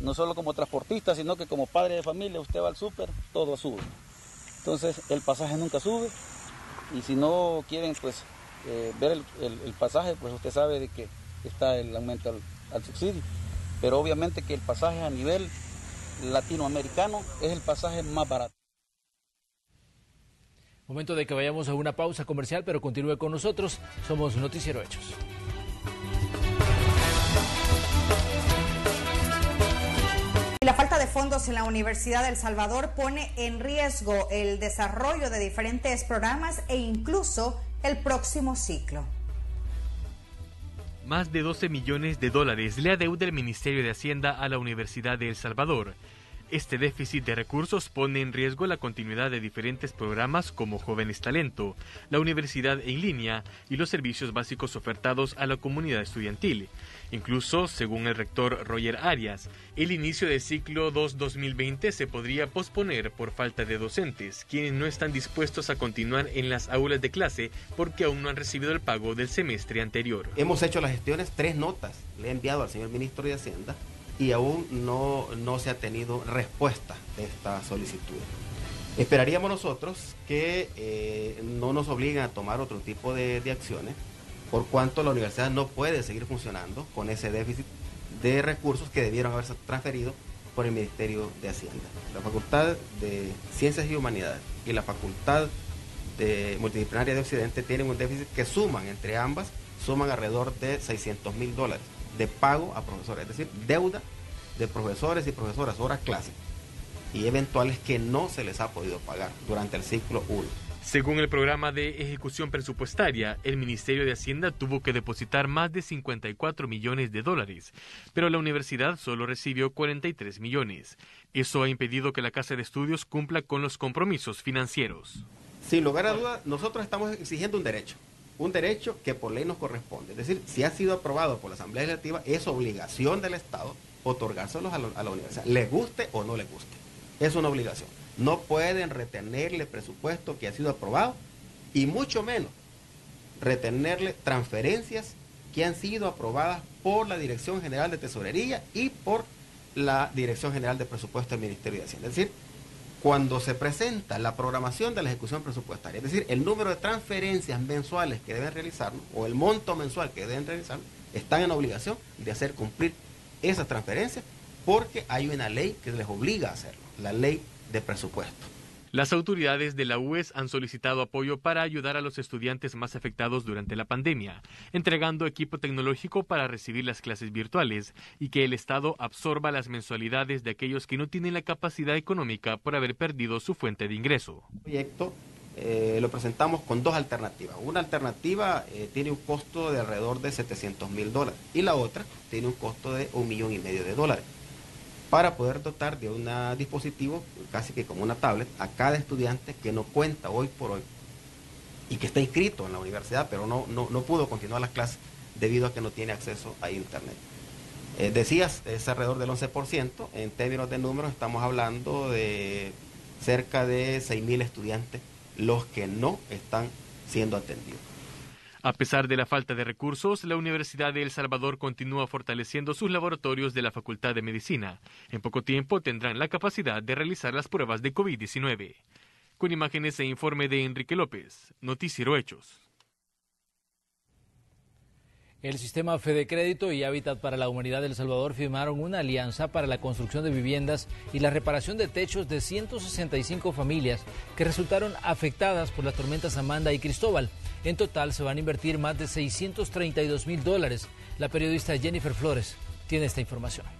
no solo como transportista, sino que como padre de familia, usted va al súper, todo sube. Entonces el pasaje nunca sube y si no quieren pues eh, ver el, pasaje, pues usted sabe de que está el aumento al subsidio. Pero obviamente que el pasaje a nivel latinoamericano es el pasaje más barato. Momento de que vayamos a una pausa comercial, pero continúe con nosotros. Somos Noticiero Hechos. La falta de fondos en la Universidad de El Salvador pone en riesgo el desarrollo de diferentes programas e incluso el próximo ciclo. Más de 12 millones de dólares le adeuda el Ministerio de Hacienda a la Universidad de El Salvador. Este déficit de recursos pone en riesgo la continuidad de diferentes programas como Jóvenes Talento, la universidad en línea y los servicios básicos ofertados a la comunidad estudiantil. Incluso, según el rector Roger Arias, el inicio del ciclo 2-2020 se podría posponer por falta de docentes, quienes no están dispuestos a continuar en las aulas de clase porque aún no han recibido el pago del semestre anterior. Hemos hecho las gestiones, tres notas le he enviado al señor ministro de Hacienda y aún no, no se ha tenido respuesta de esta solicitud. Esperaríamos nosotros que eh, no nos obliguen a tomar otro tipo de, de, acciones, por cuanto la universidad no puede seguir funcionando con ese déficit de recursos que debieron haberse transferido por el Ministerio de Hacienda. La Facultad de Ciencias y Humanidades y la Facultad de Multidisciplinaria de Occidente tienen un déficit que suman entre ambas, suman alrededor de 600 mil dólares de pago a profesores, es decir, deuda de profesores y profesoras, horas clase y eventuales que no se les ha podido pagar durante el ciclo 1. Según el programa de ejecución presupuestaria, el Ministerio de Hacienda tuvo que depositar más de 54 millones de dólares, pero la universidad solo recibió 43 millones. Eso ha impedido que la Casa de Estudios cumpla con los compromisos financieros. Sin lugar a dudas, nosotros estamos exigiendo un derecho, un derecho que por ley nos corresponde. Es decir, si ha sido aprobado por la Asamblea Legislativa, es obligación del Estado otorgárselos a, la universidad, le guste o no le guste. Es una obligación. No pueden retenerle presupuesto que ha sido aprobado y mucho menos retenerle transferencias que han sido aprobadas por la Dirección General de Tesorería y por la Dirección General de Presupuesto del Ministerio de Hacienda. Es decir, cuando se presenta la programación de la ejecución presupuestaria, es decir, el número de transferencias mensuales que deben realizar o el monto mensual que deben realizar, están en obligación de hacer cumplir esas transferencias porque hay una ley que les obliga a hacerlo, la ley de presupuesto. Las autoridades de la UES han solicitado apoyo para ayudar a los estudiantes más afectados durante la pandemia, entregando equipo tecnológico para recibir las clases virtuales y que el Estado absorba las mensualidades de aquellos que no tienen la capacidad económica por haber perdido su fuente de ingreso. El proyecto eh, lo presentamos con dos alternativas. Una alternativa eh, tiene un costo de alrededor de 700 mil dólares y la otra tiene un costo de un millón y medio de dólares para poder dotar de un dispositivo, casi que como una tablet, a cada estudiante que no cuenta hoy por hoy y que está inscrito en la universidad, pero no, no, pudo continuar las clases debido a que no tiene acceso a Internet. Eh, decías, es alrededor del 11%, en términos de números estamos hablando de cerca de 6.000 estudiantes los que no están siendo atendidos. A pesar de la falta de recursos, la Universidad de El Salvador continúa fortaleciendo sus laboratorios de la Facultad de Medicina. En poco tiempo tendrán la capacidad de realizar las pruebas de COVID-19. Con imágenes e informe de Enrique López, Noticiero Hechos. El sistema Fede Crédito y Hábitat para la Humanidad del Salvador firmaron una alianza para la construcción de viviendas y la reparación de techos de 165 familias que resultaron afectadas por las tormentas Amanda y Cristóbal. En total se van a invertir más de 632 mil dólares. La periodista Jennifer Flores tiene esta información.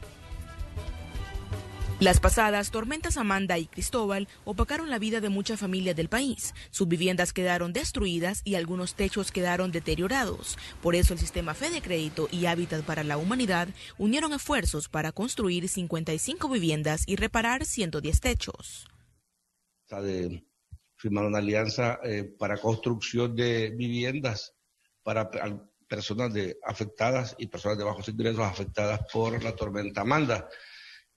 Las pasadas tormentas Amanda y Cristóbal opacaron la vida de muchas familias del país. Sus viviendas quedaron destruidas y algunos techos quedaron deteriorados. Por eso el sistema Fede Crédito y Hábitat para la Humanidad unieron esfuerzos para construir 55 viviendas y reparar 110 techos. De firmar una alianza eh, para construcción de viviendas para personas afectadas y personas de bajos ingresos afectadas por la tormenta Amanda.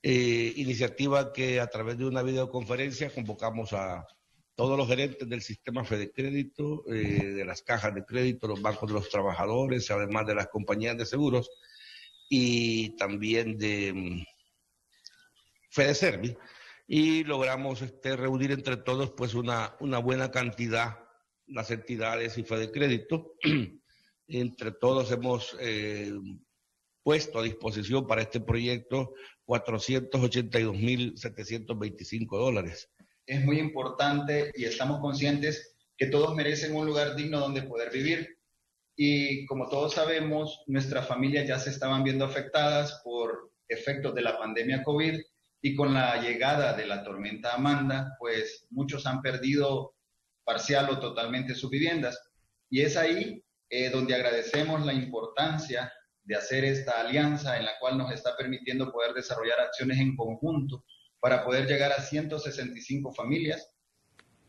Eh, iniciativa que a través de una videoconferencia convocamos a todos los gerentes del sistema Fede Crédito, eh, de las cajas de crédito, los bancos de los trabajadores, además de las compañías de seguros y también de mm, Fede Servi, y logramos este, reunir entre todos pues una, una buena cantidad, las entidades y Fede Crédito. *clears throat* entre todos hemos eh, puesto a disposición para este proyecto 482.725 dólares. Es muy importante y estamos conscientes que todos merecen un lugar digno donde poder vivir. Y como todos sabemos, nuestras familias ya se estaban viendo afectadas por efectos de la pandemia COVID y con la llegada de la tormenta Amanda, pues muchos han perdido parcial o totalmente sus viviendas. Y es ahí eh, donde agradecemos la importancia de hacer esta alianza en la cual nos está permitiendo poder desarrollar acciones en conjunto para poder llegar a 165 familias.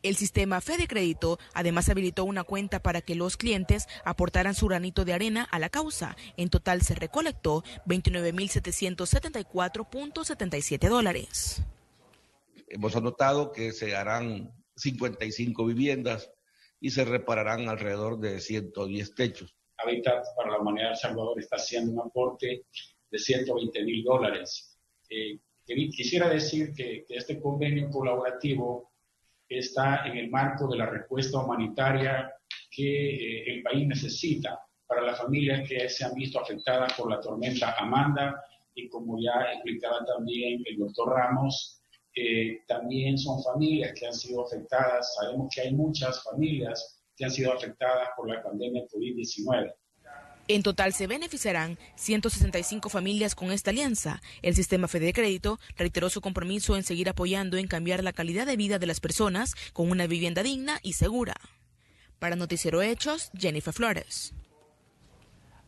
El sistema Fede Crédito además habilitó una cuenta para que los clientes aportaran su granito de arena a la causa. En total se recolectó 29.774.77 dólares. Hemos anotado que se harán 55 viviendas y se repararán alrededor de 110 techos. Habitat para la Humanidad de El Salvador está haciendo un aporte de 120 mil dólares. Eh, quisiera decir que, este convenio colaborativo está en el marco de la respuesta humanitaria que eh, el país necesita para las familias que se han visto afectadas por la tormenta Amanda y como ya explicaba también el doctor Ramos, eh, también son familias que han sido afectadas. Sabemos que hay muchas familias que han sido afectadas por la pandemia COVID-19. En total se beneficiarán 165 familias con esta alianza. El sistema Fede Crédito reiteró su compromiso en seguir apoyando en cambiar la calidad de vida de las personas con una vivienda digna y segura. Para Noticiero Hechos, Jennifer Flores.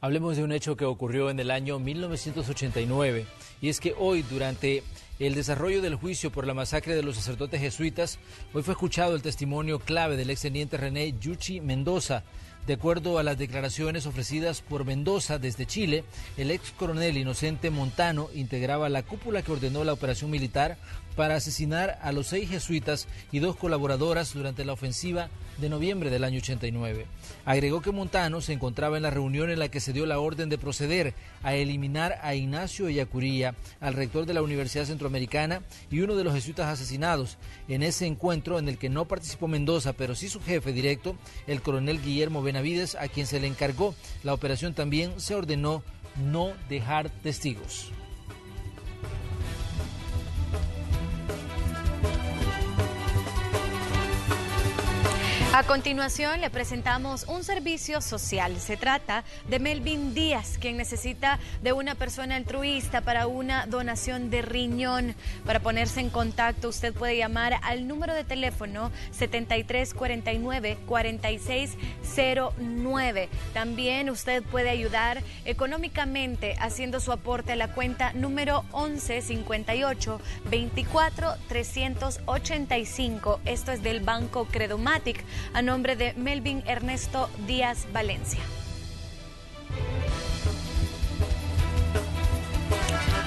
Hablemos de un hecho que ocurrió en el año 1989 y es que hoy durante el desarrollo del juicio por la masacre de los sacerdotes jesuitas, hoy fue escuchado el testimonio clave del exteniente René Yuchi Mendoza, de acuerdo a las declaraciones ofrecidas por Mendoza desde Chile, el ex coronel Inocente Montano integraba la cúpula que ordenó la operación militar para asesinar a los seis jesuitas y dos colaboradoras durante la ofensiva de noviembre del año 89. Agregó que Montano se encontraba en la reunión en la que se dio la orden de proceder a eliminar a Ignacio Ellacuría, al rector de la Universidad Centroamericana y uno de los jesuitas asesinados. En ese encuentro, en el que no participó Mendoza, pero sí su jefe directo, el coronel Guillermo Benavides, a quien se le encargó la operación, también se ordenó no dejar testigos. A continuación le presentamos un servicio social. Se trata de Melvin Díaz, quien necesita de una persona altruista para una donación de riñón. Para ponerse en contacto usted puede llamar al número de teléfono 7349-4609. También usted puede ayudar económicamente haciendo su aporte a la cuenta número 1158 24 385. Esto es del Banco Credomatic a nombre de Melvin Ernesto Díaz Valencia.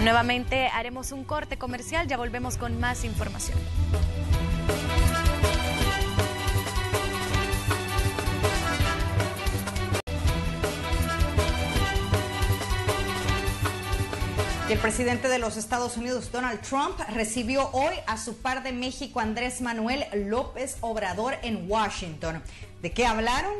Nuevamente haremos un corte comercial, ya volvemos con más información. El presidente de los Estados Unidos, Donald Trump, recibió hoy a su par de México, Andrés Manuel López Obrador, en Washington. ¿De qué hablaron?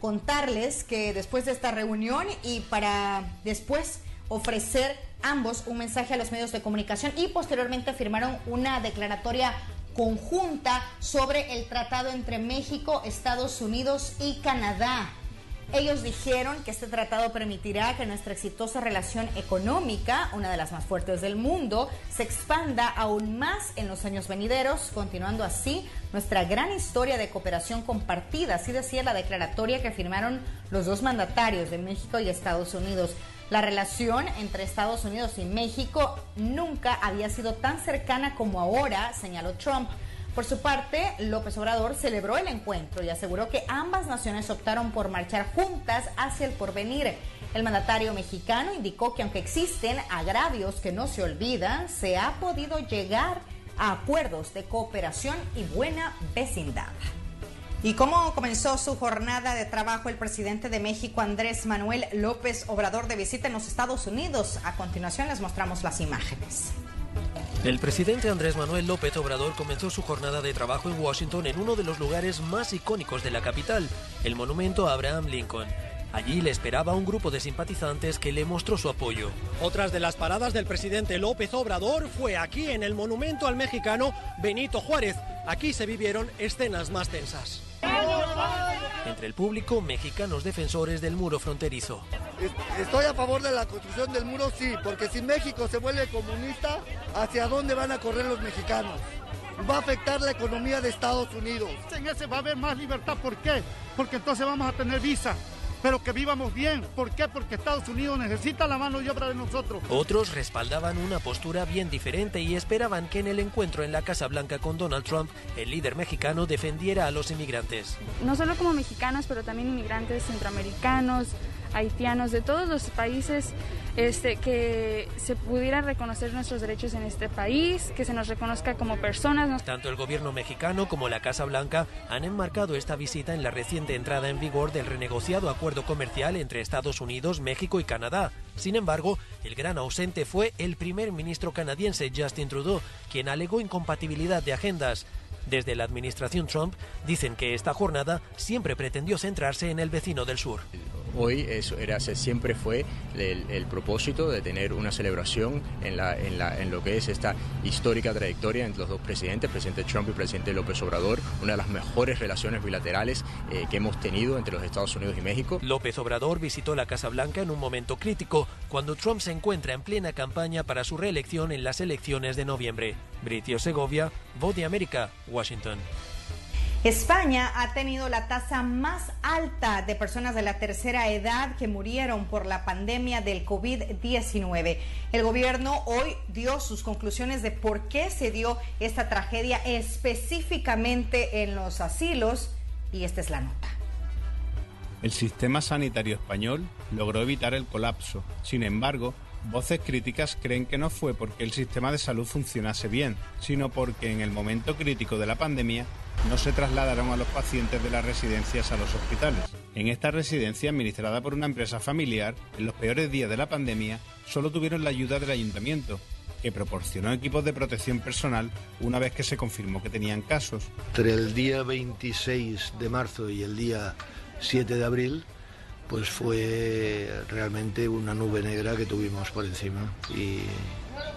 Contarles que después de esta reunión y para después ofrecer ambos un mensaje a los medios de comunicación y posteriormente firmaron una declaratoria conjunta sobre el tratado entre México, Estados Unidos y Canadá. Ellos dijeron que este tratado permitirá que nuestra exitosa relación económica, una de las más fuertes del mundo, se expanda aún más en los años venideros, continuando así nuestra gran historia de cooperación compartida, así decía la declaratoria que firmaron los dos mandatarios de México y Estados Unidos. La relación entre Estados Unidos y México nunca había sido tan cercana como ahora, señaló Trump. Por su parte, López Obrador celebró el encuentro y aseguró que ambas naciones optaron por marchar juntas hacia el porvenir. El mandatario mexicano indicó que aunque existen agravios que no se olvidan, se ha podido llegar a acuerdos de cooperación y buena vecindad. ¿Y cómo comenzó su jornada de trabajo el presidente de México, Andrés Manuel López Obrador, de visita en los Estados Unidos? A continuación les mostramos las imágenes. El presidente Andrés Manuel López Obrador comenzó su jornada de trabajo en Washington en uno de los lugares más icónicos de la capital, el monumento a Abraham Lincoln. Allí le esperaba un grupo de simpatizantes que le mostró su apoyo. Otras de las paradas del presidente López Obrador fue aquí en el monumento al mexicano Benito Juárez. Aquí se vivieron escenas más tensas. Entre el público, mexicanos defensores del muro fronterizo. Estoy a favor de la construcción del muro, sí, porque si México se vuelve comunista, ¿hacia dónde van a correr los mexicanos? Va a afectar la economía de Estados Unidos. En ese va a haber más libertad, ¿por qué? Porque entonces vamos a tener visa pero que vivamos bien. ¿Por qué? Porque Estados Unidos necesita la mano y obra de nosotros. Otros respaldaban una postura bien diferente y esperaban que en el encuentro en la Casa Blanca con Donald Trump, el líder mexicano defendiera a los inmigrantes. No solo como mexicanos, pero también inmigrantes centroamericanos, haitianos, de todos los países este, que se pudieran reconocer nuestros derechos en este país, que se nos reconozca como personas. Tanto el gobierno mexicano como la Casa Blanca han enmarcado esta visita en la reciente entrada en vigor del renegociado acuerdo comercial entre Estados Unidos, México y Canadá. Sin embargo, el gran ausente fue el primer ministro canadiense Justin Trudeau, quien alegó incompatibilidad de agendas. Desde la administración Trump dicen que esta jornada siempre pretendió centrarse en el vecino del sur. Hoy era, siempre fue el, propósito de tener una celebración en, la, lo que es esta histórica trayectoria entre los dos presidentes, presidente Trump y presidente López Obrador, una de las mejores relaciones bilaterales eh, que hemos tenido entre los Estados Unidos y México. López Obrador visitó la Casa Blanca en un momento crítico, cuando Trump se encuentra en plena campaña para su reelección en las elecciones de noviembre. Britio Segovia, Voz de América, Washington. España ha tenido la tasa más alta de personas de la tercera edad que murieron por la pandemia del COVID-19. El gobierno hoy dio sus conclusiones de por qué se dio esta tragedia específicamente en los asilos y esta es la nota. El sistema sanitario español logró evitar el colapso. Sin embargo, Voces críticas creen que no fue porque el sistema de salud funcionase bien, sino porque en el momento crítico de la pandemia no se trasladaron a los pacientes de las residencias a los hospitales. En esta residencia, administrada por una empresa familiar, en los peores días de la pandemia, solo tuvieron la ayuda del ayuntamiento, que proporcionó equipos de protección personal una vez que se confirmó que tenían casos. Entre el día 26 de marzo y el día 7 de abril, pues fue realmente una nube negra que tuvimos por encima y,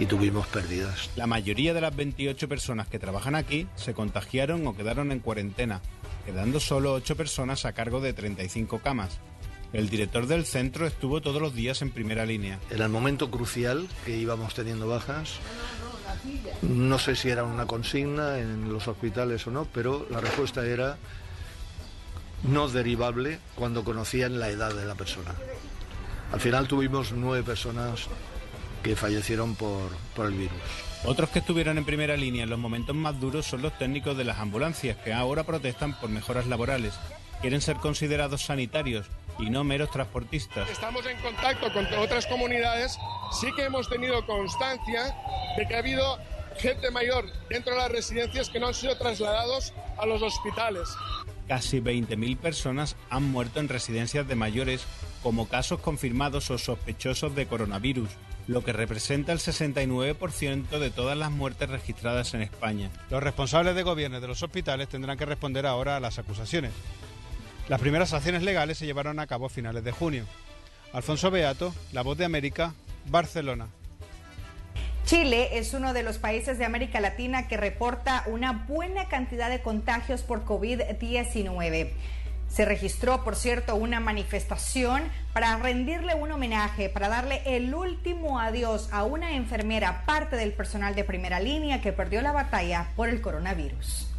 tuvimos pérdidas. La mayoría de las 28 personas que trabajan aquí se contagiaron o quedaron en cuarentena, quedando solo 8 personas a cargo de 35 camas. El director del centro estuvo todos los días en primera línea. Era el momento crucial que íbamos teniendo bajas. No sé si era una consigna en los hospitales o no, pero la respuesta era no derivable cuando conocían la edad de la persona. Al final tuvimos nueve personas que fallecieron por, por, el virus. Otros que estuvieron en primera línea en los momentos más duros son los técnicos de las ambulancias, que ahora protestan por mejoras laborales. Quieren ser considerados sanitarios y no meros transportistas. Estamos en contacto con otras comunidades, sí que hemos tenido constancia de que ha habido gente mayor dentro de las residencias que no han sido trasladados a los hospitales. Casi 20.000 personas han muerto en residencias de mayores como casos confirmados o sospechosos de coronavirus, lo que representa el 69% de todas las muertes registradas en España. Los responsables de gobierno de los hospitales tendrán que responder ahora a las acusaciones. Las primeras acciones legales se llevaron a cabo a finales de junio. Alfonso Beato, La Voz de América, Barcelona. Chile es uno de los países de América Latina que reporta una buena cantidad de contagios por COVID-19. Se registró, por cierto, una manifestación para rendirle un homenaje, para darle el último adiós a una enfermera, parte del personal de primera línea que perdió la batalla por el coronavirus.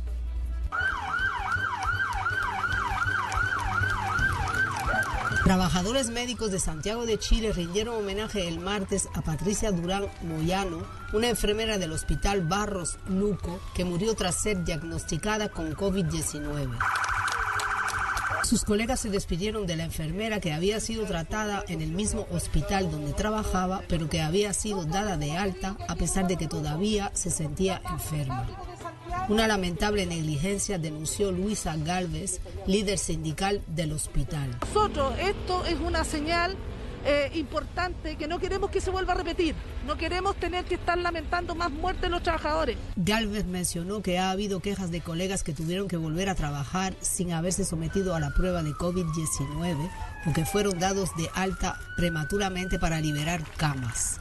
Trabajadores médicos de Santiago de Chile rindieron homenaje el martes a Patricia Durán Moyano, una enfermera del Hospital Barros Luco que murió tras ser diagnosticada con COVID-19. Sus colegas se despidieron de la enfermera que había sido tratada en el mismo hospital donde trabajaba, pero que había sido dada de alta a pesar de que todavía se sentía enferma. Una lamentable negligencia denunció Luisa Galvez, líder sindical del hospital. Nosotros, esto es una señal eh, importante que no queremos que se vuelva a repetir. No queremos tener que estar lamentando más muertes de los trabajadores. Galvez mencionó que ha habido quejas de colegas que tuvieron que volver a trabajar sin haberse sometido a la prueba de COVID-19 o que fueron dados de alta prematuramente para liberar camas.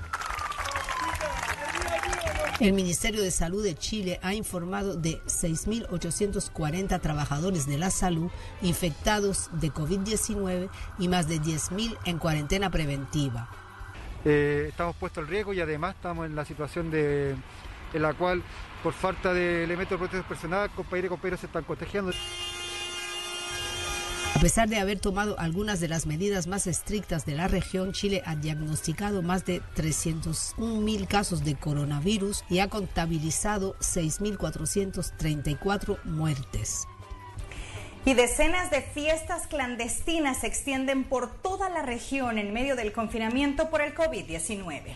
El Ministerio de Salud de Chile ha informado de 6.840 trabajadores de la salud infectados de COVID-19 y más de 10.000 en cuarentena preventiva. Eh, estamos puestos al riesgo y además estamos en la situación de, en la cual por falta de elementos de protección personal compañeros y compañeros se están contagiando. A pesar de haber tomado algunas de las medidas más estrictas de la región, Chile ha diagnosticado más de 301 mil casos de coronavirus y ha contabilizado 6.434 muertes. Y decenas de fiestas clandestinas se extienden por toda la región en medio del confinamiento por el COVID-19.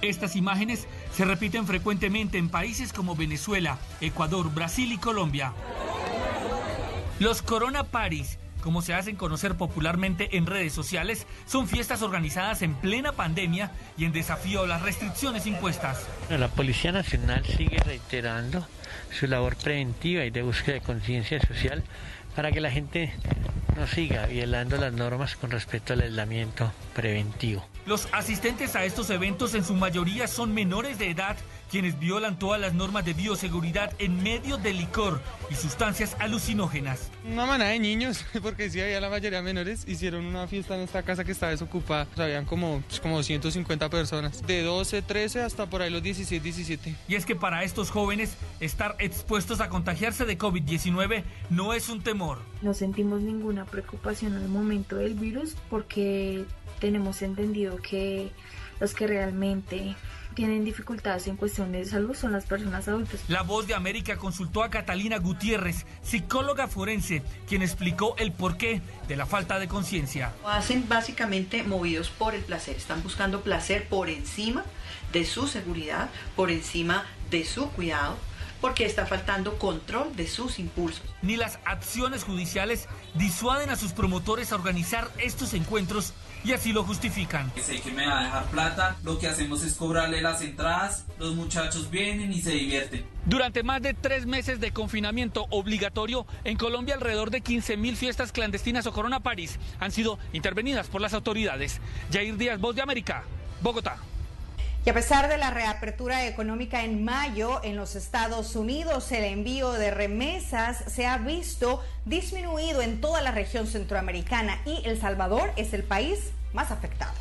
Estas imágenes se repiten frecuentemente en países como Venezuela, Ecuador, Brasil y Colombia. Los Corona Paris, como se hacen conocer popularmente en redes sociales, son fiestas organizadas en plena pandemia y en desafío a las restricciones impuestas. La Policía Nacional sigue reiterando su labor preventiva y de búsqueda de conciencia social para que la gente no siga violando las normas con respecto al aislamiento preventivo. Los asistentes a estos eventos en su mayoría son menores de edad quienes violan todas las normas de bioseguridad en medio de licor y sustancias alucinógenas. Una manada de niños, *laughs* porque sí había la mayoría menores, hicieron una fiesta en esta casa que está desocupada. habían como, como 150 personas, de 12, 13 hasta por ahí los 16, 17. Y es que para estos jóvenes, estar expuestos a contagiarse de COVID-19 no es un temor. No sentimos ninguna preocupación al momento del virus porque tenemos entendido que los que realmente tienen dificultades en cuestiones de salud son las personas adultas. La voz de América consultó a Catalina Gutiérrez, psicóloga forense, quien explicó el porqué de la falta de conciencia. Hacen básicamente movidos por el placer, están buscando placer por encima de su seguridad, por encima de su cuidado porque está faltando control de sus impulsos. Ni las acciones judiciales disuaden a sus promotores a organizar estos encuentros y así lo justifican. Sé que me va a dejar plata, lo que hacemos es cobrarle las entradas, los muchachos vienen y se divierten. Durante más de tres meses de confinamiento obligatorio, en Colombia alrededor de 15.000 fiestas clandestinas o Corona París han sido intervenidas por las autoridades. Jair Díaz, Voz de América, Bogotá. Y a pesar de la reapertura económica en mayo en los Estados Unidos, el envío de remesas se ha visto disminuido en toda la región centroamericana y El Salvador es el país más afectado.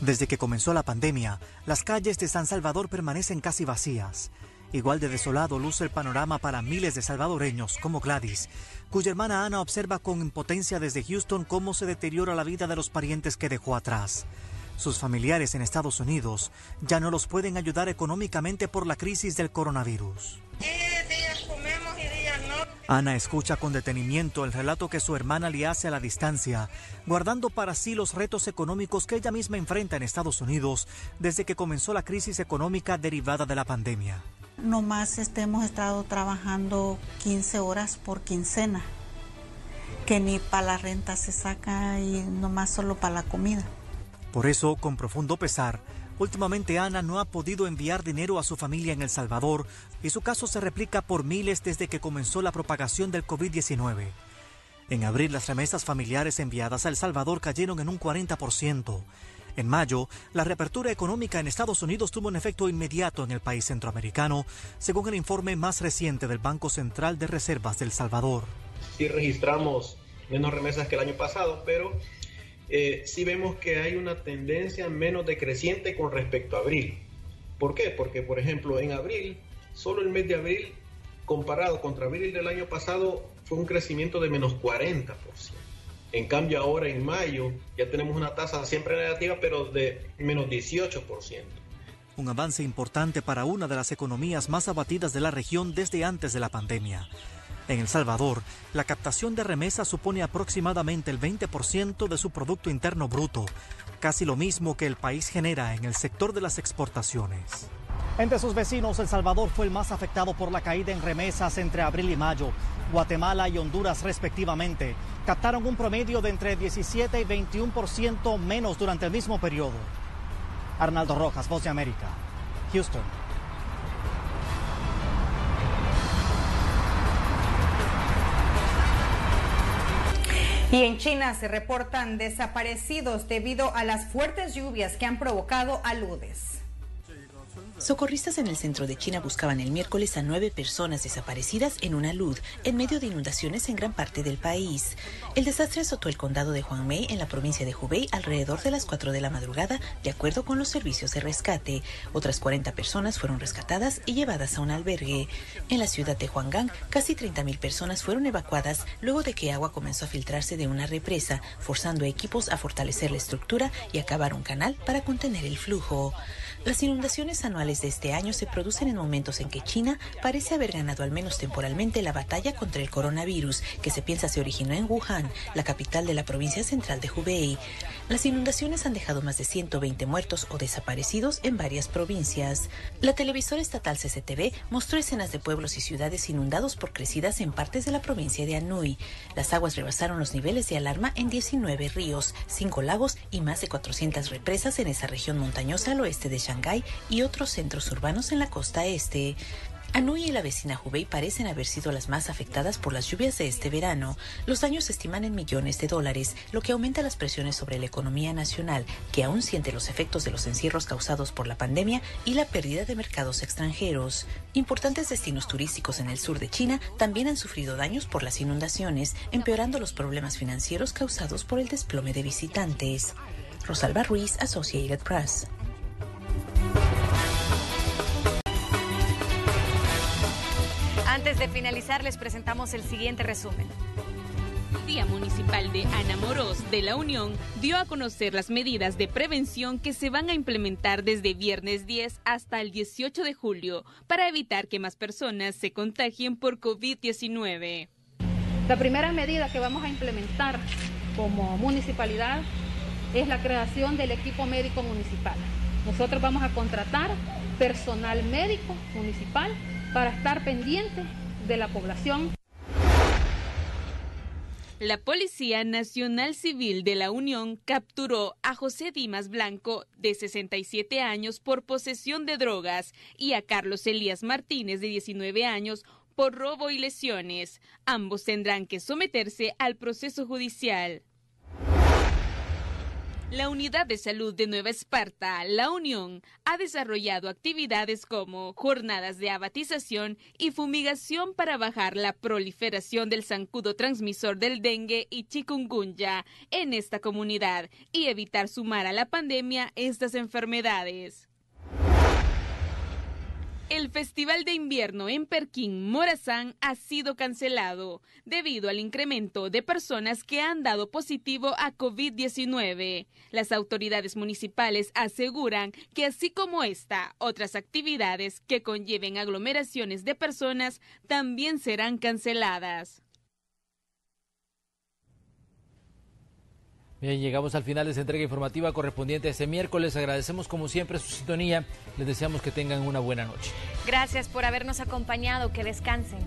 Desde que comenzó la pandemia, las calles de San Salvador permanecen casi vacías. Igual de desolado luce el panorama para miles de salvadoreños como Gladys, cuya hermana Ana observa con impotencia desde Houston cómo se deteriora la vida de los parientes que dejó atrás. Sus familiares en Estados Unidos ya no los pueden ayudar económicamente por la crisis del coronavirus. Ana escucha con detenimiento el relato que su hermana le hace a la distancia, guardando para sí los retos económicos que ella misma enfrenta en Estados Unidos desde que comenzó la crisis económica derivada de la pandemia. No más este, hemos estado trabajando 15 horas por quincena, que ni para la renta se saca y nomás solo para la comida. Por eso, con profundo pesar, últimamente Ana no ha podido enviar dinero a su familia en El Salvador y su caso se replica por miles desde que comenzó la propagación del COVID-19. En abril las remesas familiares enviadas a El Salvador cayeron en un 40%. En mayo, la reapertura económica en Estados Unidos tuvo un efecto inmediato en el país centroamericano, según el informe más reciente del Banco Central de Reservas del Salvador. Sí registramos menos remesas que el año pasado, pero eh, sí vemos que hay una tendencia menos decreciente con respecto a abril. ¿Por qué? Porque, por ejemplo, en abril, solo el mes de abril, comparado contra abril del año pasado, fue un crecimiento de menos 40%. En cambio, ahora en mayo ya tenemos una tasa siempre negativa, pero de menos 18%. Un avance importante para una de las economías más abatidas de la región desde antes de la pandemia. En El Salvador, la captación de remesas supone aproximadamente el 20% de su Producto Interno Bruto, casi lo mismo que el país genera en el sector de las exportaciones. Entre sus vecinos, El Salvador fue el más afectado por la caída en remesas entre abril y mayo. Guatemala y Honduras respectivamente captaron un promedio de entre 17 y 21% menos durante el mismo periodo. Arnaldo Rojas, Voz de América, Houston. Y en China se reportan desaparecidos debido a las fuertes lluvias que han provocado aludes. Socorristas en el centro de China buscaban el miércoles a nueve personas desaparecidas en una luz en medio de inundaciones en gran parte del país. El desastre azotó el condado de Huangmei en la provincia de Hubei alrededor de las 4 de la madrugada, de acuerdo con los servicios de rescate. Otras 40 personas fueron rescatadas y llevadas a un albergue. En la ciudad de Huanggang, casi 30.000 personas fueron evacuadas luego de que agua comenzó a filtrarse de una represa, forzando equipos a fortalecer la estructura y acabar un canal para contener el flujo. Las inundaciones anuales de este año se producen en momentos en que China parece haber ganado al menos temporalmente la batalla contra el coronavirus, que se piensa se originó en Wuhan, la capital de la provincia central de Hubei. Las inundaciones han dejado más de 120 muertos o desaparecidos en varias provincias. La televisora estatal CCTV mostró escenas de pueblos y ciudades inundados por crecidas en partes de la provincia de Anhui. Las aguas rebasaron los niveles de alarma en 19 ríos, 5 lagos y más de 400 represas en esa región montañosa al oeste de Shanghái y otros centros urbanos en la costa este. Anhui y la vecina Hubei parecen haber sido las más afectadas por las lluvias de este verano. Los daños se estiman en millones de dólares, lo que aumenta las presiones sobre la economía nacional, que aún siente los efectos de los encierros causados por la pandemia y la pérdida de mercados extranjeros. Importantes destinos turísticos en el sur de China también han sufrido daños por las inundaciones, empeorando los problemas financieros causados por el desplome de visitantes. Rosalba Ruiz, Associated Press. Antes de finalizar, les presentamos el siguiente resumen. El Día Municipal de Ana Moros de la Unión dio a conocer las medidas de prevención que se van a implementar desde viernes 10 hasta el 18 de julio para evitar que más personas se contagien por COVID-19. La primera medida que vamos a implementar como municipalidad es la creación del equipo médico municipal. Nosotros vamos a contratar personal médico municipal para estar pendiente de la población. La Policía Nacional Civil de la Unión capturó a José Dimas Blanco, de 67 años, por posesión de drogas y a Carlos Elías Martínez, de 19 años, por robo y lesiones. Ambos tendrán que someterse al proceso judicial. La Unidad de Salud de Nueva Esparta, La Unión, ha desarrollado actividades como jornadas de abatización y fumigación para bajar la proliferación del zancudo transmisor del dengue y chikungunya en esta comunidad y evitar sumar a la pandemia estas enfermedades. El Festival de Invierno en Perquín, Morazán, ha sido cancelado debido al incremento de personas que han dado positivo a COVID-19. Las autoridades municipales aseguran que así como esta, otras actividades que conlleven aglomeraciones de personas también serán canceladas. Bien, llegamos al final de esta entrega informativa correspondiente a este miércoles. Agradecemos como siempre su sintonía. Les deseamos que tengan una buena noche. Gracias por habernos acompañado. Que descansen.